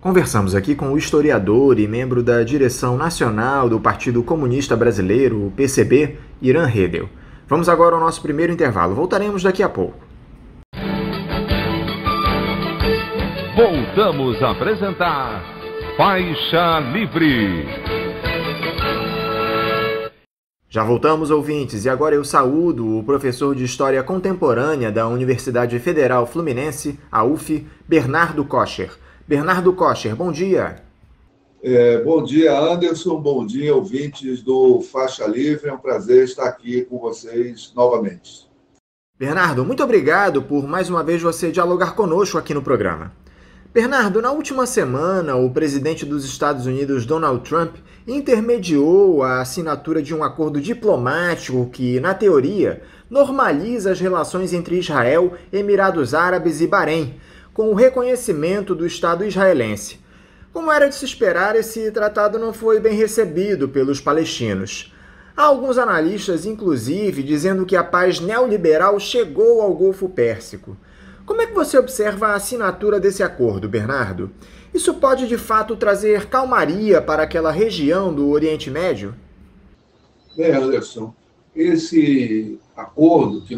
Conversamos aqui com o historiador e membro da direção nacional do Partido Comunista Brasileiro, o PCB, Irã Redel. Vamos agora ao nosso primeiro intervalo. Voltaremos daqui a pouco. Voltamos a apresentar Faixa Livre. Já voltamos, ouvintes, e agora eu saúdo o professor de História Contemporânea da Universidade Federal Fluminense, a UF, Bernardo Kocher. Bernardo Kocher, bom dia. É, bom dia, Anderson. Bom dia, ouvintes do Faixa Livre. É um prazer estar aqui com vocês novamente. Bernardo, muito obrigado por mais uma vez você dialogar conosco aqui no programa. Bernardo, na última semana, o presidente dos Estados Unidos, Donald Trump, intermediou a assinatura de um acordo diplomático que, na teoria, normaliza as relações entre Israel, Emirados Árabes e Bahrein com o reconhecimento do Estado israelense. Como era de se esperar, esse tratado não foi bem recebido pelos palestinos. Há alguns analistas, inclusive, dizendo que a paz neoliberal chegou ao Golfo Pérsico. Como é que você observa a assinatura desse acordo, Bernardo? Isso pode de fato trazer calmaria para aquela região do Oriente Médio? Bem, Anderson, esse acordo que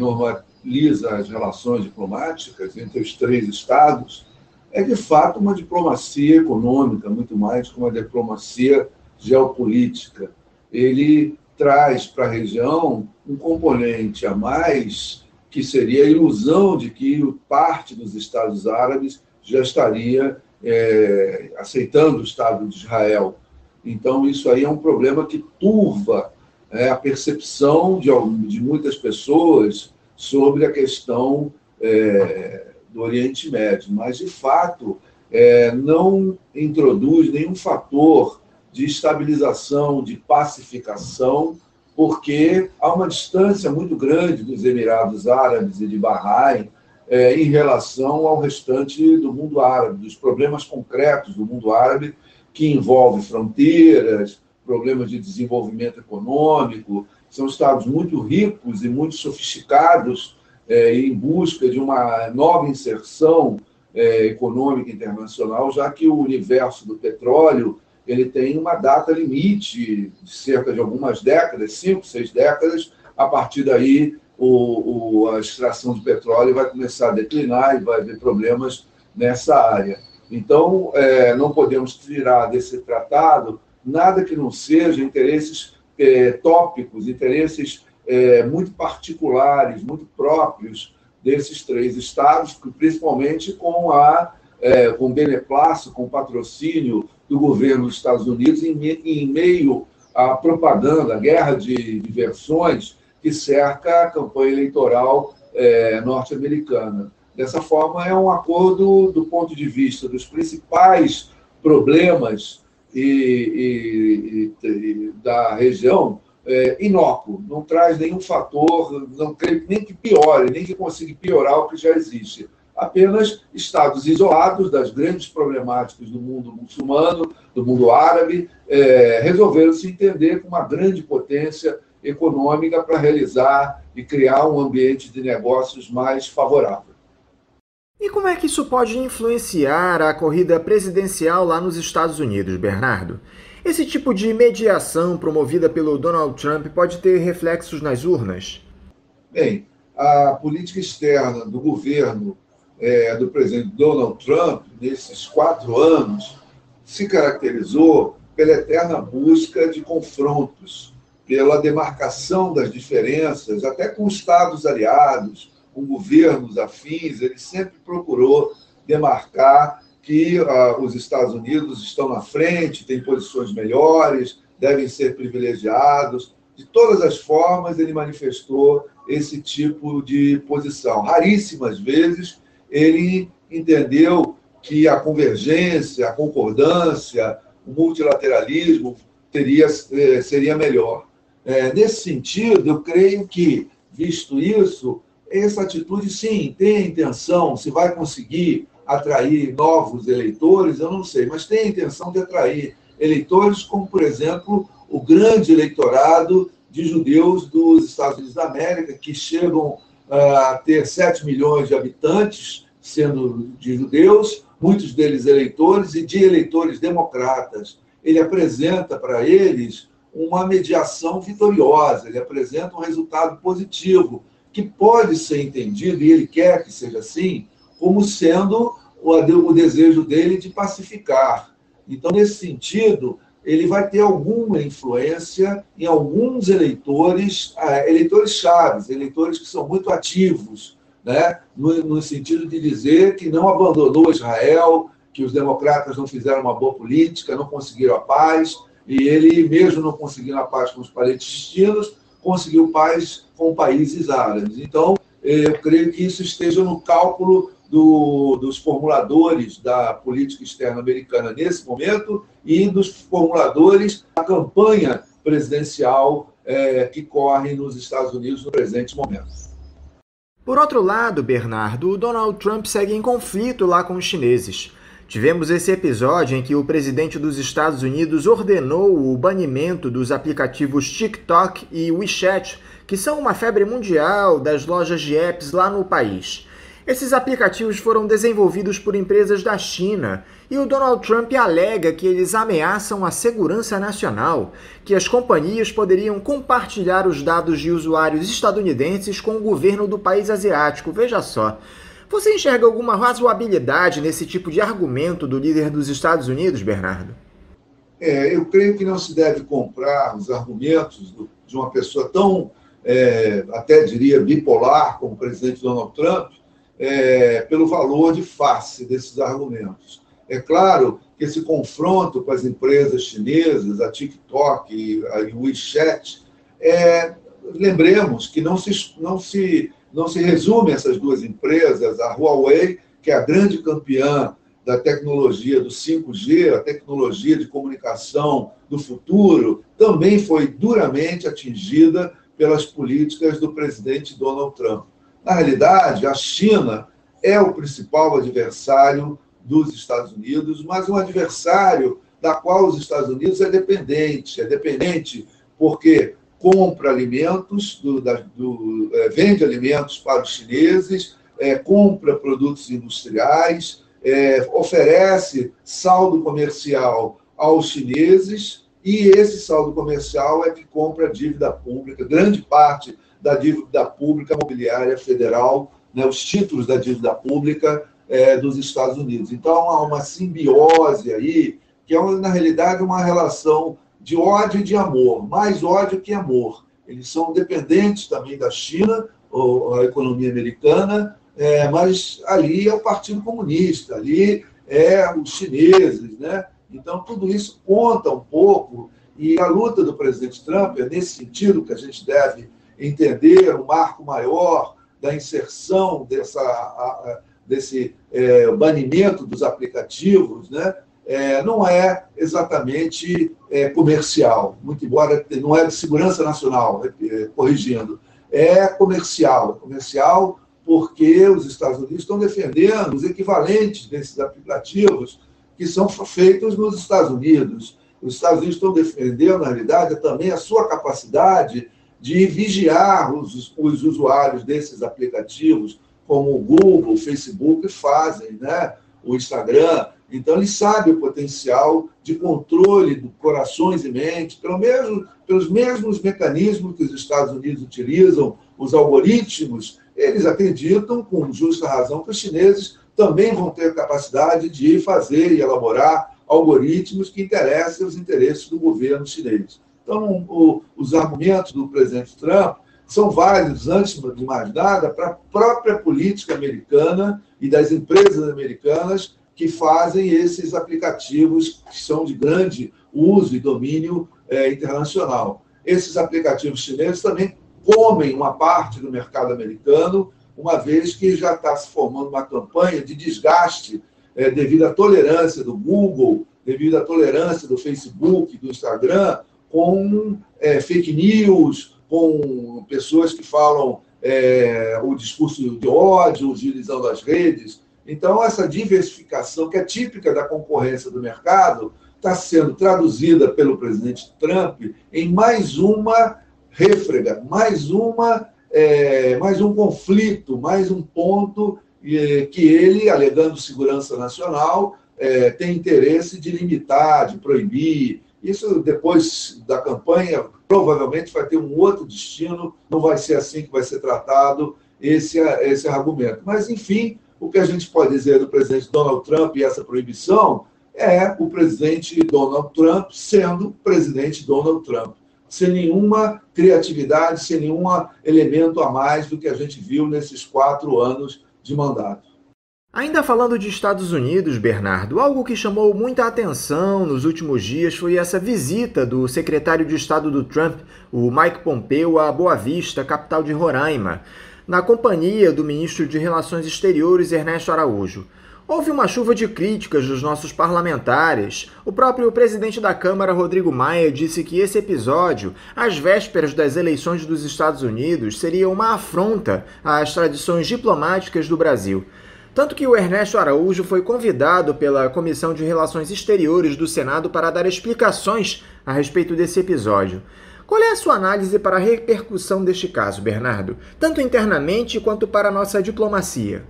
normaliza as relações diplomáticas entre os três estados é de fato uma diplomacia econômica, muito mais que uma diplomacia geopolítica. Ele traz para a região um componente a mais, que seria a ilusão de que parte dos Estados Árabes já estaria é, aceitando o Estado de Israel. Então, isso aí é um problema que turva é, a percepção de, de, muitas pessoas sobre a questão é, do Oriente Médio. Mas, de fato, é, não introduz nenhum fator de estabilização, de pacificação, porque há uma distância muito grande dos Emirados Árabes e de Bahrein é, em relação ao restante do mundo árabe, dos problemas concretos do mundo árabe, que envolve fronteiras, problemas de desenvolvimento econômico. São estados muito ricos e muito sofisticados é, em busca de uma nova inserção é, econômica internacional, já que o universo do petróleo ele tem uma data limite de cerca de algumas décadas, cinco, seis décadas. A partir daí, o, o, a extração de petróleo vai começar a declinar e vai haver problemas nessa área. Então, é, não podemos tirar desse tratado nada que não seja interesses é, tópicos, interesses é, muito particulares, muito próprios desses três estados, principalmente com a é, com beneplácito, com patrocínio do governo dos Estados Unidos em, em meio à propaganda, à guerra de, de versões que cerca a campanha eleitoral é, norte-americana. Dessa forma, é um acordo do ponto de vista dos principais problemas e, e, e da região é, inócuo, não traz nenhum fator, não creio nem que piore, nem que consiga piorar o que já existe apenas estados isolados das grandes problemáticas do mundo muçulmano, do mundo árabe, é, resolveram se entender com uma grande potência econômica para realizar e criar um ambiente de negócios mais favorável. E como é que isso pode influenciar a corrida presidencial lá nos Estados Unidos, Bernardo? Esse tipo de mediação promovida pelo Donald Trump pode ter reflexos nas urnas? Bem, a política externa do governo é, do presidente Donald Trump, nesses quatro anos, se caracterizou pela eterna busca de confrontos, pela demarcação das diferenças, até com estados aliados, com governos afins, ele sempre procurou demarcar que uh, os Estados Unidos estão na frente, têm posições melhores, devem ser privilegiados. De todas as formas, ele manifestou esse tipo de posição. Raríssimas vezes ele entendeu que a convergência, a concordância, o multilateralismo teria, eh, seria melhor. É, nesse sentido, eu creio que, visto isso, essa atitude, sim, tem intenção, se vai conseguir atrair novos eleitores, eu não sei, mas tem a intenção de atrair eleitores como, por exemplo, o grande eleitorado de judeus dos Estados Unidos da América, que chegam a ter 7 milhões de habitantes, sendo de judeus, muitos deles eleitores e de eleitores democratas. Ele apresenta para eles uma mediação vitoriosa, ele apresenta um resultado positivo, que pode ser entendido, e ele quer que seja assim, como sendo o desejo dele de pacificar. Então, nesse sentido, ele vai ter alguma influência em alguns eleitores, ah, eleitores chaves, eleitores que são muito ativos, né? no, no sentido de dizer que não abandonou Israel, que os democratas não fizeram uma boa política, não conseguiram a paz, e ele, mesmo não conseguindo a paz com os palestinos, conseguiu paz com países árabes. Então, eu creio que isso esteja no cálculo do, dos formuladores da política externa americana nesse momento e dos formuladores da campanha presidencial é, que corre nos Estados Unidos no presente momento. Por outro lado, Bernardo, o Donald Trump segue em conflito lá com os chineses. Tivemos esse episódio em que o presidente dos Estados Unidos ordenou o banimento dos aplicativos TikTok e WeChat, que são uma febre mundial das lojas de apps lá no país. Esses aplicativos foram desenvolvidos por empresas da China e o Donald Trump alega que eles ameaçam a segurança nacional, que as companhias poderiam compartilhar os dados de usuários estadunidenses com o governo do país asiático. Veja só. Você enxerga alguma razoabilidade nesse tipo de argumento do líder dos Estados Unidos, Bernardo? É, eu creio que não se deve comprar os argumentos de uma pessoa tão, é, até diria, bipolar como o presidente Donald Trump, é, pelo valor de face desses argumentos. É claro que esse confronto com as empresas chinesas, a TikTok e a WeChat, é, lembremos que não se, não, se, não se resume essas duas empresas, a Huawei, que é a grande campeã da tecnologia do 5G, a tecnologia de comunicação do futuro, também foi duramente atingida pelas políticas do presidente Donald Trump. Na realidade, a China é o principal adversário dos Estados Unidos, mas um adversário da qual os Estados Unidos é dependente. É dependente porque compra alimentos, do, da, do, é, vende alimentos para os chineses, é, compra produtos industriais, é, oferece saldo comercial aos chineses e esse saldo comercial é que compra dívida pública, grande parte da dívida pública mobiliária federal, né, os títulos da dívida pública é, dos Estados Unidos. Então, há uma simbiose aí, que é, na realidade, uma relação de ódio e de amor, mais ódio que amor. Eles são dependentes também da China, ou a economia americana, é, mas ali é o Partido Comunista, ali é os chineses, né? Então, tudo isso conta um pouco, e a luta do presidente Trump é nesse sentido que a gente deve entender um marco maior da inserção dessa, a, desse é, banimento dos aplicativos, né? É, não é exatamente é, comercial, muito embora não é de segurança nacional, é, corrigindo, é comercial, é comercial porque os Estados Unidos estão defendendo os equivalentes desses aplicativos que são feitos nos Estados Unidos. Os Estados Unidos estão defendendo, na realidade, também a sua capacidade de vigiar os, os usuários desses aplicativos, como o Google, o Facebook fazem, né? o Instagram. Então, eles sabem o potencial de controle de corações e mentes, pelo mesmo, pelos mesmos mecanismos que os Estados Unidos utilizam, os algoritmos, eles acreditam, com justa razão, que os chineses também vão ter capacidade de fazer e elaborar algoritmos que interessem os interesses do governo chinês. Então, o, os argumentos do presidente Trump são válidos, antes de mais nada, para a própria política americana e das empresas americanas que fazem esses aplicativos que são de grande uso e domínio é, internacional. Esses aplicativos chineses também comem uma parte do mercado americano, uma vez que já está se formando uma campanha de desgaste é, devido à tolerância do Google, devido à tolerância do Facebook, do Instagram, com é, fake news, com pessoas que falam é, o discurso de ódio, utilizando as redes. Então, essa diversificação, que é típica da concorrência do mercado, está sendo traduzida pelo presidente Trump em mais uma refrega, mais uma, é, mais um conflito, mais um ponto é, que ele, alegando segurança nacional, é, tem interesse de limitar, de proibir, isso, depois da campanha, provavelmente vai ter um outro destino, não vai ser assim que vai ser tratado esse, esse argumento. Mas, enfim, o que a gente pode dizer do presidente Donald Trump e essa proibição é o presidente Donald Trump sendo presidente Donald Trump, sem nenhuma criatividade, sem nenhum elemento a mais do que a gente viu nesses quatro anos de mandato. Ainda falando de Estados Unidos, Bernardo, algo que chamou muita atenção nos últimos dias foi essa visita do secretário de Estado do Trump, o Mike Pompeo, a Boa Vista, capital de Roraima, na companhia do ministro de Relações Exteriores Ernesto Araújo. Houve uma chuva de críticas dos nossos parlamentares. O próprio presidente da Câmara, Rodrigo Maia, disse que esse episódio, às vésperas das eleições dos Estados Unidos, seria uma afronta às tradições diplomáticas do Brasil. Tanto que o Ernesto Araújo foi convidado pela Comissão de Relações Exteriores do Senado para dar explicações a respeito desse episódio. Qual é a sua análise para a repercussão deste caso, Bernardo, tanto internamente quanto para a nossa diplomacia?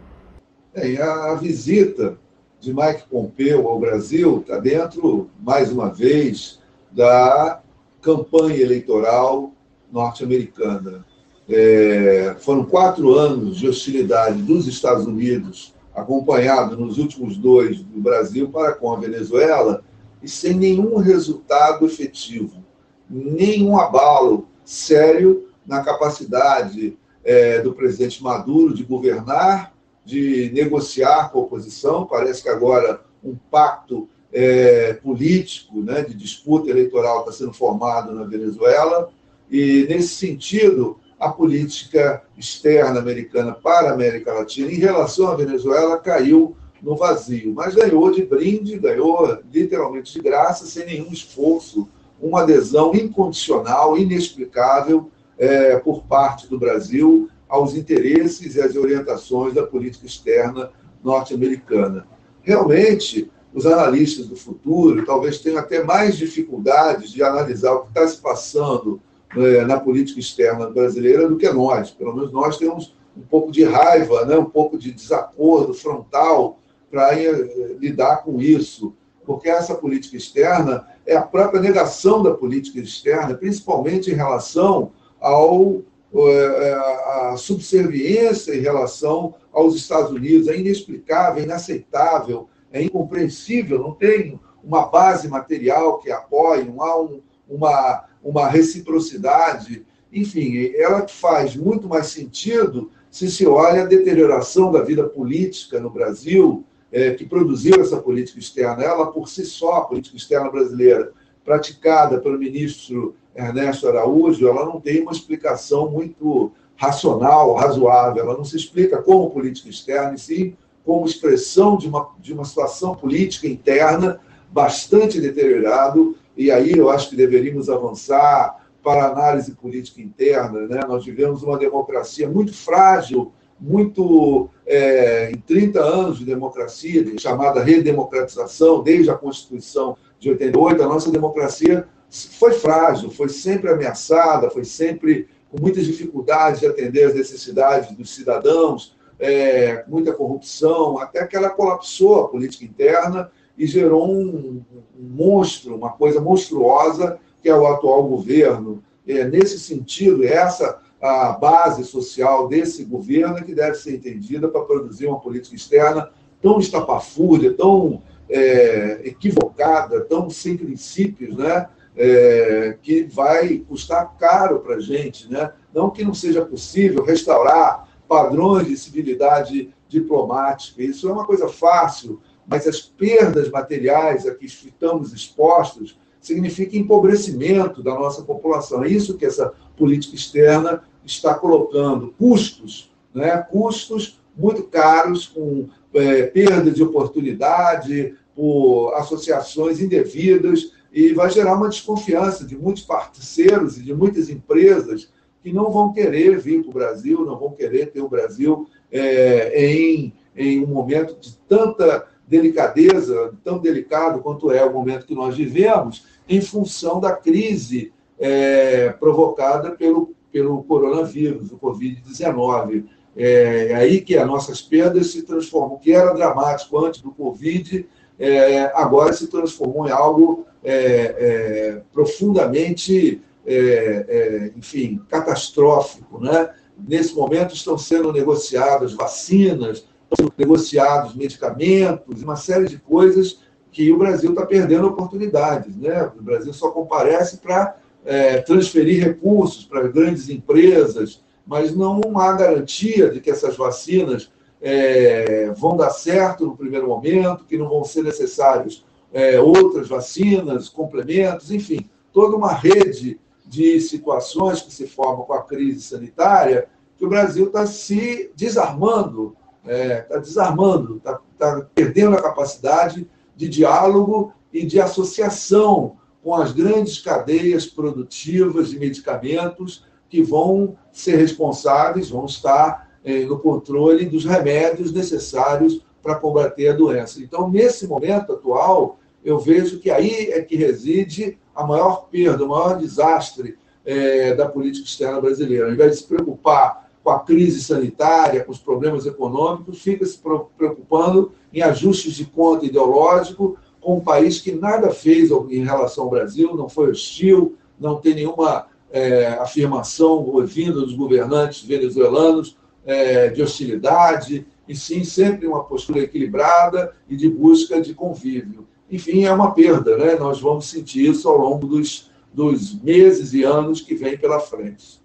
É, a, a visita de Mike Pompeo ao Brasil está dentro, mais uma vez, da campanha eleitoral norte-americana. É, foram quatro anos de hostilidade dos Estados Unidos, acompanhado nos últimos dois do Brasil para com a Venezuela, e sem nenhum resultado efetivo, nenhum abalo sério na capacidade é, do presidente Maduro de governar, de negociar com a oposição. Parece que agora um pacto é, político, né, de disputa eleitoral está sendo formado na Venezuela, e nesse sentido, a política externa americana para a América Latina em relação à Venezuela caiu no vazio, mas ganhou de brinde, ganhou literalmente de graça, sem nenhum esforço, uma adesão incondicional, inexplicável é, por parte do Brasil aos interesses e às orientações da política externa norte-americana. Realmente, os analistas do futuro talvez tenham até mais dificuldades de analisar o que está se passando é, na política externa brasileira do que nós. Pelo menos nós temos um pouco de raiva, né, um pouco de desacordo frontal para eh, lidar com isso, porque essa política externa é a própria negação da política externa, principalmente em relação ao eh, a subserviência em relação aos Estados Unidos. É inexplicável, é inaceitável, é incompreensível, não tem uma base material que apoie, não há um, uma, uma reciprocidade. Enfim, ela faz muito mais sentido se se olha a deterioração da vida política no Brasil, é, que produziu essa política externa, ela por si só, a política externa brasileira, praticada pelo ministro Ernesto Araújo, ela não tem uma explicação muito racional, razoável, ela não se explica como política externa, e sim como expressão de uma, de uma situação política interna bastante deteriorado, e aí eu acho que deveríamos avançar para análise política interna. Né? Nós vivemos uma democracia muito frágil muito é, em 30 anos de democracia, de chamada redemocratização, desde a Constituição de 88, a nossa democracia foi frágil, foi sempre ameaçada, foi sempre com muitas dificuldades de atender às necessidades dos cidadãos, é, muita corrupção, até que ela colapsou a política interna e gerou um, um monstro, uma coisa monstruosa, que é o atual governo. É, nesse sentido, essa a base social desse governo é que deve ser entendida para produzir uma política externa tão estapafúrdia, tão é, equivocada, tão sem princípios, né? É, que vai custar caro para a gente. Né? Não que não seja possível restaurar padrões de civilidade diplomática, isso é uma coisa fácil, mas as perdas materiais a que estamos expostos significa empobrecimento da nossa população. É isso que essa política externa está colocando custos, né? custos muito caros, com é, perda de oportunidade, por associações indevidas, e vai gerar uma desconfiança de muitos parceiros e de muitas empresas que não vão querer vir para o Brasil, não vão querer ter o Brasil é, em, em um momento de tanta delicadeza, tão delicado quanto é o momento que nós vivemos, em função da crise é, provocada pelo pelo coronavírus, o Covid-19. É, é aí que as nossas perdas se transformam. O que era dramático antes do Covid, é, agora se transformou em algo é, é profundamente, é, enfim, catastrófico. Né? Nesse momento estão sendo negociadas vacinas, estão negociados medicamentos, uma série de coisas que o Brasil está perdendo oportunidades. Né? O Brasil só comparece para é, transferir recursos para grandes empresas, mas não há garantia de que essas vacinas é, vão dar certo no primeiro momento, que não vão ser necessários é, outras vacinas, complementos, enfim, toda uma rede de situações que se formam com a crise sanitária, que o Brasil está se desarmando, está é, desarmando, está tá perdendo a capacidade de diálogo e de associação com as grandes cadeias produtivas de medicamentos que vão ser responsáveis, vão estar eh, no controle dos remédios necessários para combater a doença. Então, nesse momento atual, eu vejo que aí é que reside a maior perda, o maior desastre eh, da política externa brasileira. Ao invés de se preocupar com a crise sanitária, com os problemas econômicos, fica se preocupando em ajustes de conta ideológico um país que nada fez em relação ao Brasil, não foi hostil, não tem nenhuma é, afirmação vinda dos governantes venezuelanos é, de hostilidade, e sim sempre uma postura equilibrada e de busca de convívio. Enfim, é uma perda, né? nós vamos sentir isso ao longo dos, dos meses e anos que vêm pela frente.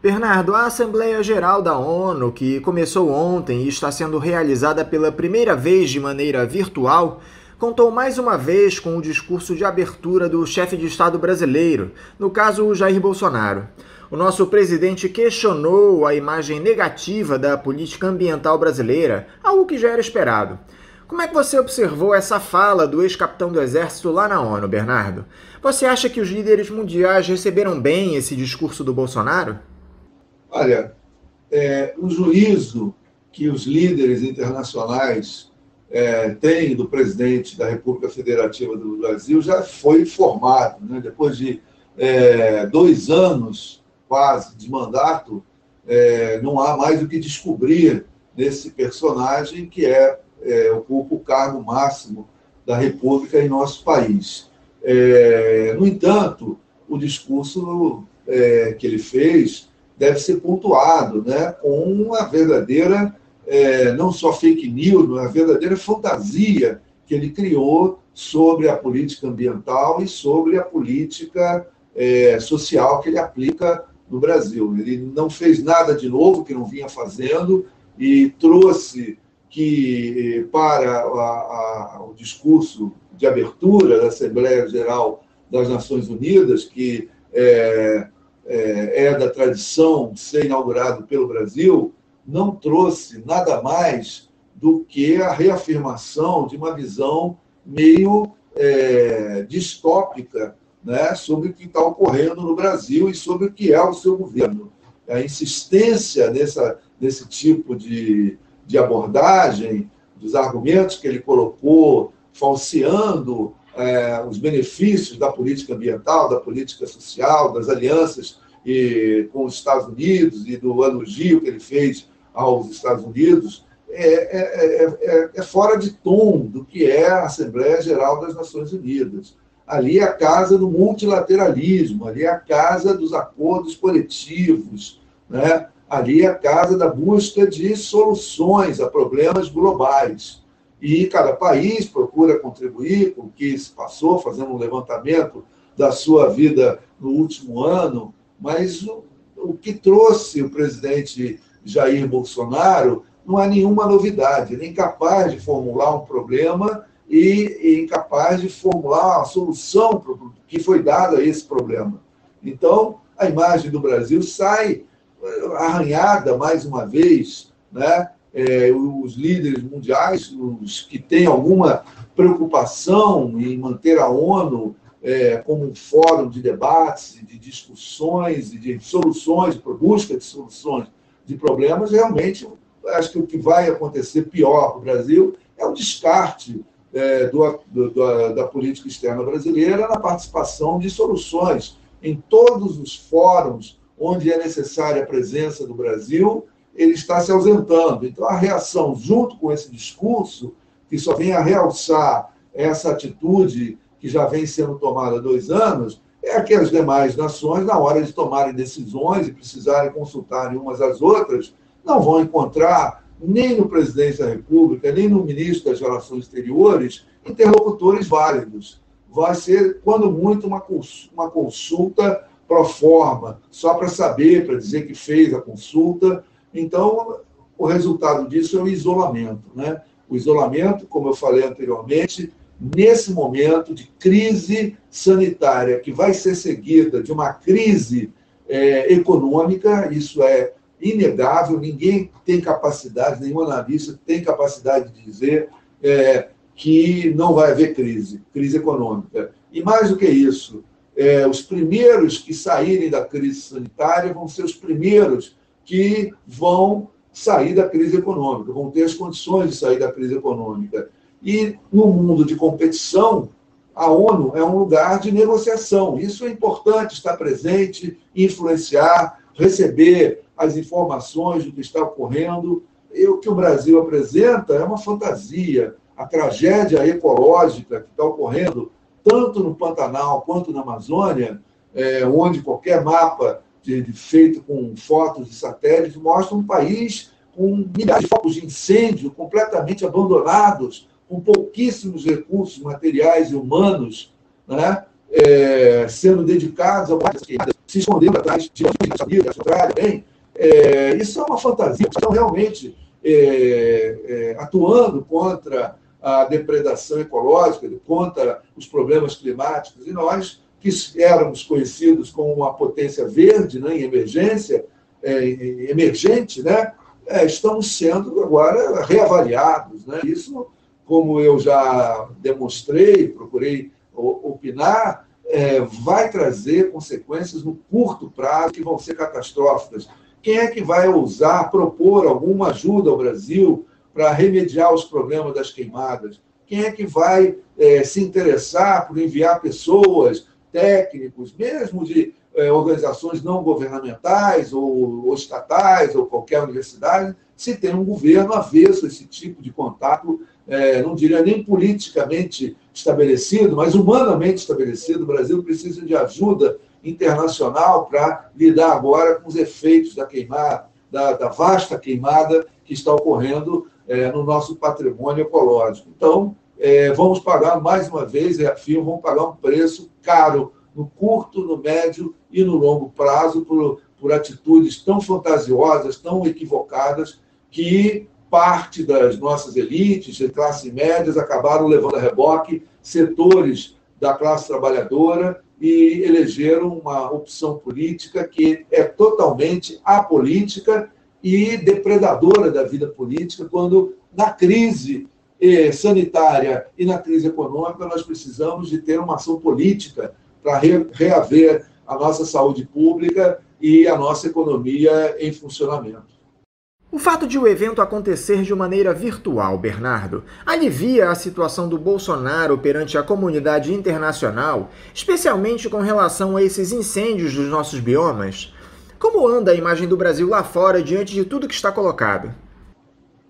Bernardo, a Assembleia Geral da ONU, que começou ontem e está sendo realizada pela primeira vez de maneira virtual, contou mais uma vez com o discurso de abertura do chefe de Estado brasileiro, no caso Jair Bolsonaro. O nosso presidente questionou a imagem negativa da política ambiental brasileira, algo que já era esperado. Como é que você observou essa fala do ex-capitão do Exército lá na ONU, Bernardo? Você acha que os líderes mundiais receberam bem esse discurso do Bolsonaro? Olha, é, o juízo que os líderes internacionais é, têm do presidente da República Federativa do Brasil já foi formado. Né? Depois de é, dois anos quase de mandato, é, não há mais o que descobrir nesse personagem que é, é ocupa o cargo máximo da República em nosso país. É, no entanto, o discurso é, que ele fez deve ser pontuado né, com uma verdadeira, é, não só fake news, mas uma verdadeira fantasia que ele criou sobre a política ambiental e sobre a política é, social que ele aplica no Brasil. Ele não fez nada de novo que não vinha fazendo e trouxe que para a, a, o discurso de abertura da Assembleia Geral das Nações Unidas, que é, é, é da tradição de ser inaugurado pelo Brasil, não trouxe nada mais do que a reafirmação de uma visão meio é, distópica né, sobre o que está ocorrendo no Brasil e sobre o que é o seu governo. A insistência dessa, desse tipo de, de abordagem, dos argumentos que ele colocou, falseando é, os benefícios da política ambiental, da política social, das alianças e, com os Estados Unidos e do elogio que ele fez aos Estados Unidos, é, é, é, é, fora de tom do que é a Assembleia Geral das Nações Unidas. Ali é a casa do multilateralismo, ali é a casa dos acordos coletivos, né? ali é a casa da busca de soluções a problemas globais. E cada país procura contribuir com o que se passou, fazendo um levantamento da sua vida no último ano, mas o, o que trouxe o presidente Jair Bolsonaro não é nenhuma novidade, ele é incapaz de formular um problema e, incapaz de formular a solução que foi dada a esse problema. Então, a imagem do Brasil sai eh, arranhada mais uma vez, né? é, os líderes mundiais, os que têm alguma preocupação em manter a ONU é, como um fórum de debates, de discussões e de soluções, busca de soluções de problemas, realmente acho que o que vai acontecer pior para o Brasil é o descarte é, do, do, da política externa brasileira na participação de soluções em todos os fóruns onde é necessária a presença do Brasil ele está se ausentando. Então, a reação, junto com esse discurso, que só vem a realçar essa atitude que já vem sendo tomada há dois anos, é que as demais nações, na hora de tomarem decisões e precisarem consultarem umas às outras, não vão encontrar nem no presidente da República, nem no ministro das Relações Exteriores, interlocutores válidos. Vai ser, quando muito, uma, uma consulta pro forma, só para saber, para dizer que fez a consulta, então, o resultado disso é o isolamento. Né? O isolamento, como eu falei anteriormente, nesse momento de crise sanitária, que vai ser seguida de uma crise é, econômica, isso é inegável, ninguém tem capacidade, nenhum analista tem capacidade de dizer é, que não vai haver crise, crise econômica. E mais do que isso, é, os primeiros que saírem da crise sanitária vão ser os primeiros que vão sair da crise econômica, vão ter as condições de sair da crise econômica. E no mundo de competição, a ONU é um lugar de negociação. Isso é importante estar presente, influenciar, receber as informações do que está ocorrendo. E o que o Brasil apresenta é uma fantasia. A tragédia ecológica que está ocorrendo, tanto no Pantanal quanto na Amazônia, é, onde qualquer mapa de, de, feito com fotos de satélite mostra um país com milhares de focos de incêndio completamente abandonados, com pouquíssimos recursos materiais e humanos, né? É, sendo dedicados a se escondendo atrás de bem, é, isso é uma fantasia, estão realmente é, é, atuando contra a depredação ecológica, contra os problemas climáticos, e nós, que éramos conhecidos como uma potência verde né, em emergência, é, emergente, né, é, estamos sendo agora reavaliados. Né? Isso, como eu já demonstrei, procurei opinar, é, vai trazer consequências no curto prazo que vão ser catastróficas. Quem é que vai ousar propor alguma ajuda ao Brasil para remediar os problemas das queimadas? Quem é que vai é, se interessar por enviar pessoas, técnicos, mesmo de é, organizações não governamentais ou, ou, estatais ou qualquer universidade, se tem um governo avesso a esse tipo de contato, é, não diria nem politicamente estabelecido, mas humanamente estabelecido. O Brasil precisa de ajuda internacional para lidar agora com os efeitos da queimada, da, da vasta queimada que está ocorrendo é, no nosso patrimônio ecológico. Então, é, vamos pagar, mais uma vez, reafirmo, vamos pagar um preço caro no curto, no médio e no longo prazo por, por atitudes tão fantasiosas, tão equivocadas, que parte das nossas elites, de classe médias, acabaram levando a reboque setores da classe trabalhadora e elegeram uma opção política que é totalmente apolítica e depredadora da vida política, quando na crise eh, sanitária e na crise econômica nós precisamos de ter uma ação política para reaver a nossa saúde pública e a nossa economia em funcionamento. O fato de o evento acontecer de maneira virtual, Bernardo, alivia a situação do Bolsonaro perante a comunidade internacional, especialmente com relação a esses incêndios dos nossos biomas? Como anda a imagem do Brasil lá fora diante de tudo que está colocado?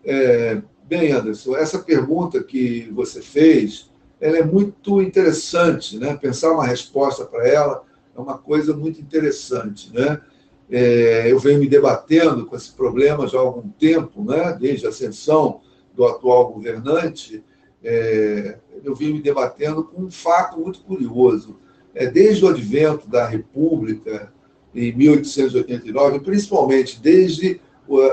É, bem, Anderson, essa pergunta que você fez, ela é muito interessante, né? Pensar uma resposta para ela é uma coisa muito interessante, né? É, eu venho me debatendo com esse problema já há algum tempo, né? desde a ascensão do atual governante, é, eu venho me debatendo com um fato muito curioso. É, desde o advento da República, em 1889, principalmente desde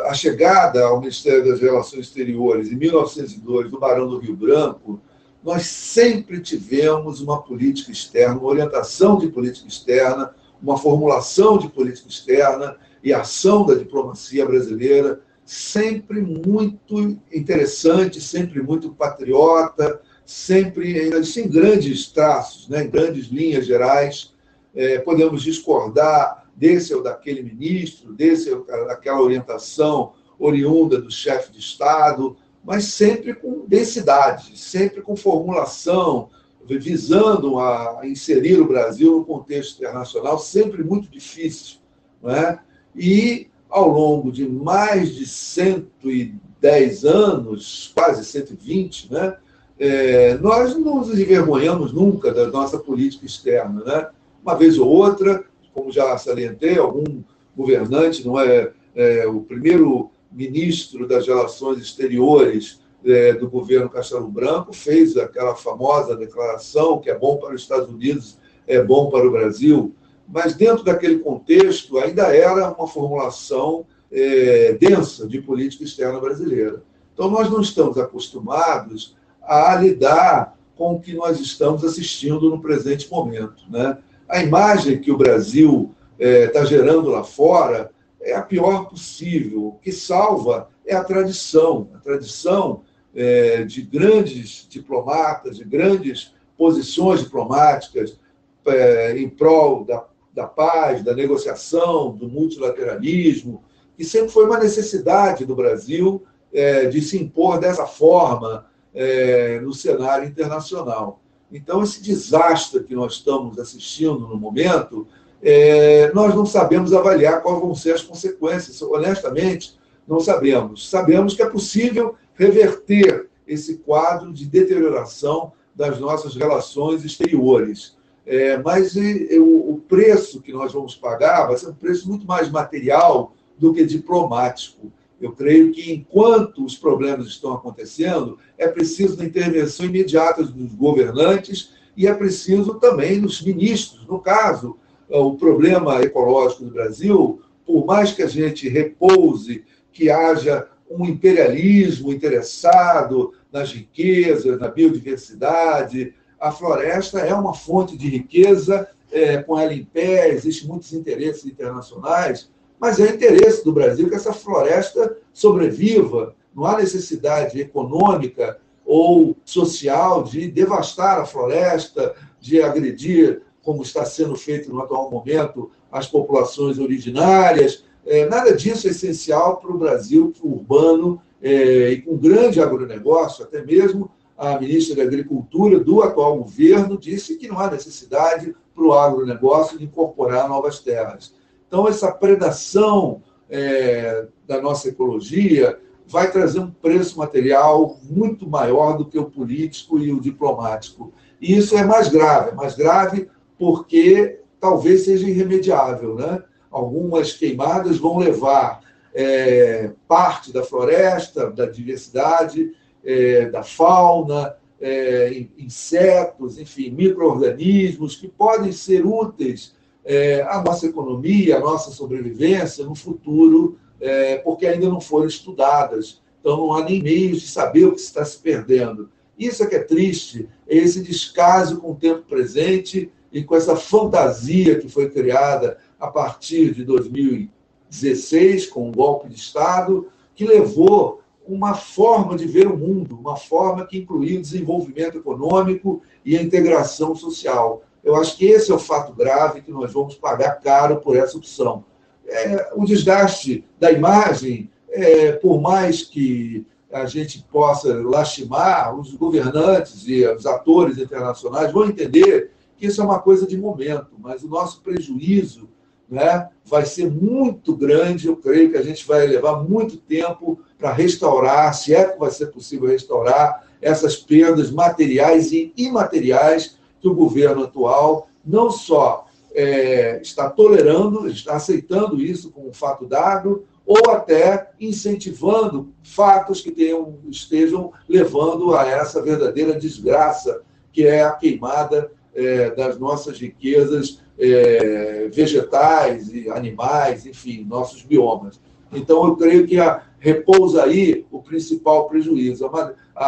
a chegada ao Ministério das Relações Exteriores, em 1902, do Barão do Rio Branco, nós sempre tivemos uma política externa, uma orientação de política externa, uma formulação de política externa e ação da diplomacia brasileira sempre muito interessante, sempre muito patriota, sempre em grandes traços, né, em grandes linhas gerais. É, podemos discordar desse ou daquele ministro, desse ou daquela orientação oriunda do chefe de Estado, mas sempre com densidade, sempre com formulação, visando a inserir o Brasil no contexto internacional, sempre muito difícil. Não é? E, ao longo de mais de 110 anos, quase 120, né, é, nós não nos envergonhamos nunca da nossa política externa. Né? Uma vez ou outra, como já salientei, algum governante, não é, é o primeiro ministro das Relações Exteriores é, do governo Castelo Branco fez aquela famosa declaração que é bom para os Estados Unidos, é bom para o Brasil, mas dentro daquele contexto ainda era uma formulação é, densa de política externa brasileira. Então nós não estamos acostumados a lidar com o que nós estamos assistindo no presente momento. Né? A imagem que o Brasil está é, gerando lá fora é a pior possível. O que salva é a tradição. A tradição é, de grandes diplomatas, de grandes posições diplomáticas é, em prol da, da paz, da negociação, do multilateralismo, que sempre foi uma necessidade do Brasil é, de se impor dessa forma é, no cenário internacional. Então, esse desastre que nós estamos assistindo no momento é, nós não sabemos avaliar quais vão ser as consequências. Honestamente, não sabemos. Sabemos que é possível reverter esse quadro de deterioração das nossas relações exteriores. É, mas e, o, o preço que nós vamos pagar vai ser um preço muito mais material do que diplomático. Eu creio que, enquanto os problemas estão acontecendo, é preciso uma intervenção imediata dos governantes e é preciso também dos ministros. No caso, o problema ecológico do Brasil, por mais que a gente repouse que haja um imperialismo interessado nas riquezas, na biodiversidade, a floresta é uma fonte de riqueza, é, com ela em pé, existem muitos interesses internacionais, mas é interesse do Brasil que essa floresta sobreviva. Não há necessidade econômica ou social de devastar a floresta, de agredir, como está sendo feito no atual momento, as populações originárias. É, nada disso é essencial para o Brasil urbano é, e com grande agronegócio, até mesmo a ministra da Agricultura do atual governo disse que não há necessidade para o agronegócio de incorporar novas terras. Então, essa predação é, da nossa ecologia vai trazer um preço material muito maior do que o político e o diplomático. E isso é mais grave, é mais grave porque talvez seja irremediável. Né? Algumas queimadas vão levar é, parte da floresta, da diversidade, é, da fauna, é, insetos, enfim, micro-organismos que podem ser úteis é, à nossa economia, à nossa sobrevivência no futuro, é, porque ainda não foram estudadas. Então, não há nem meios de saber o que está se perdendo. Isso é que é triste, é esse descaso com o tempo presente e com essa fantasia que foi criada a partir de 2016, com o um golpe de Estado, que levou uma forma de ver o mundo, uma forma que incluía o desenvolvimento econômico e a integração social. Eu acho que esse é o fato grave que nós vamos pagar caro por essa opção. É, o desgaste da imagem, é, por mais que a gente possa lastimar, os governantes e os atores internacionais vão entender que isso é uma coisa de momento, mas o nosso prejuízo né, vai ser muito grande. Eu creio que a gente vai levar muito tempo para restaurar, se é que vai ser possível restaurar, essas perdas materiais e imateriais que o governo atual não só é, está tolerando, está aceitando isso como fato dado, ou até incentivando fatos que tenham, estejam levando a essa verdadeira desgraça, que é a queimada é, das nossas riquezas é, vegetais e animais, enfim, nossos biomas. Então, eu creio que a, repousa aí o principal prejuízo. A, a,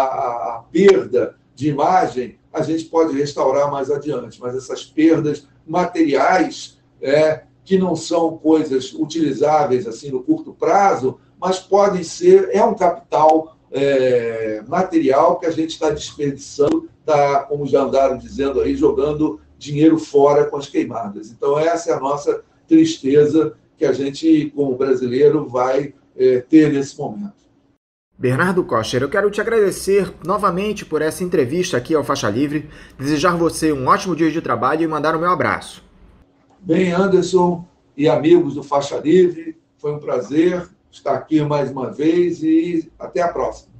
a perda de imagem a gente pode restaurar mais adiante, mas essas perdas materiais, é, que não são coisas utilizáveis assim no curto prazo, mas podem ser, é um capital é, material que a gente está desperdiçando, está, como já andaram dizendo aí, jogando dinheiro fora com as queimadas. Então, essa é a nossa tristeza que a gente, como brasileiro, vai é, ter nesse momento. Bernardo Kocher, eu quero te agradecer novamente por essa entrevista aqui ao Faixa Livre, desejar você um ótimo dia de trabalho e mandar o meu abraço. Bem, Anderson e amigos do Faixa Livre, foi um prazer estar aqui mais uma vez e até a próxima.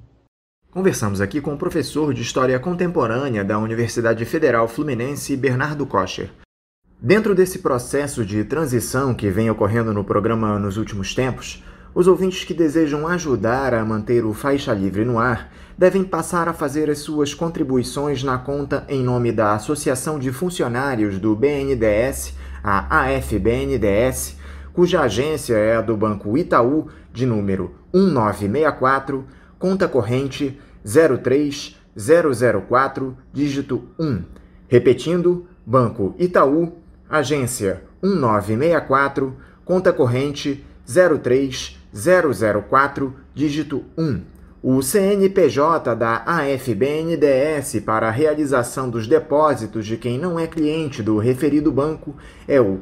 Conversamos aqui com o professor de História Contemporânea da Universidade Federal Fluminense, Bernardo Kocher. Dentro desse processo de transição que vem ocorrendo no programa nos últimos tempos, os ouvintes que desejam ajudar a manter o Faixa Livre no ar devem passar a fazer as suas contribuições na conta em nome da Associação de Funcionários do BNDES, a AFBNDES, cuja agência é a do Banco Itaú, de número 1964, conta corrente 03004, dígito 1. Repetindo, Banco Itaú, agência 1964, conta corrente 03 004, dígito 1. O CNPJ da AFBNDS para a realização dos depósitos de quem não é cliente do referido banco é o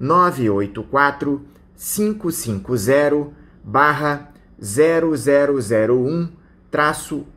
33984 550 barra 0001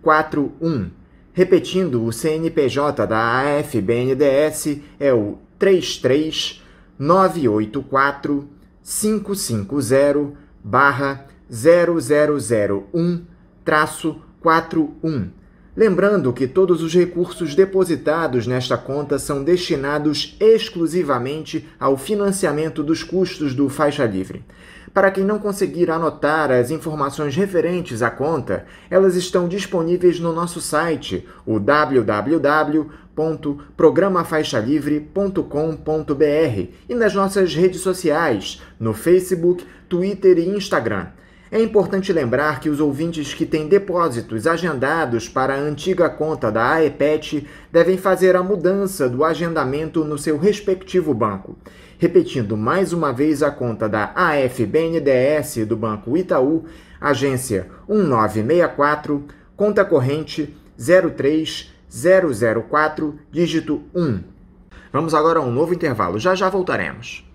41. Repetindo, o CNPJ da AFBNDS é o 33 984 550 barra 0001 traço 41. Lembrando que todos os recursos depositados nesta conta são destinados exclusivamente ao financiamento dos custos do Faixa Livre. Para quem não conseguir anotar as informações referentes à conta, elas estão disponíveis no nosso site, o www.programafaixalivre.com.br e nas nossas redes sociais, no Facebook, Twitter e Instagram. É importante lembrar que os ouvintes que têm depósitos agendados para a antiga conta da AEPET devem fazer a mudança do agendamento no seu respectivo banco. Repetindo mais uma vez a conta da AFBNDS do Banco Itaú, agência 1964, conta corrente 03004, dígito 1. Vamos agora a um novo intervalo, já já voltaremos.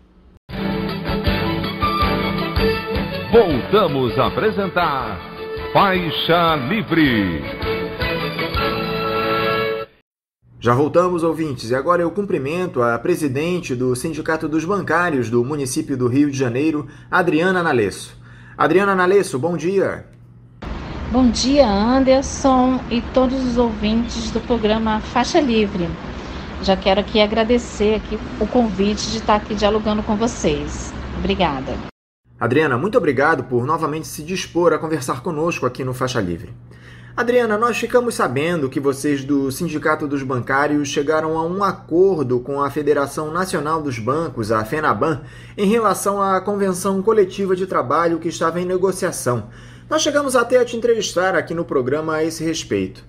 Voltamos a apresentar Faixa Livre. Já voltamos, ouvintes, e agora eu cumprimento a presidente do Sindicato dos Bancários do município do Rio de Janeiro, Adriana Nalesso. Adriana Nalesso, bom dia. Bom dia, Anderson e todos os ouvintes do programa Faixa Livre. Já quero aqui agradecer aqui o convite de estar aqui dialogando com vocês. Obrigada. Adriana, muito obrigado por novamente se dispor a conversar conosco aqui no Faixa Livre. Adriana, nós ficamos sabendo que vocês do Sindicato dos Bancários chegaram a um acordo com a Federação Nacional dos Bancos, a FENABAN, em relação à convenção coletiva de trabalho que estava em negociação. Nós chegamos até a te entrevistar aqui no programa a esse respeito.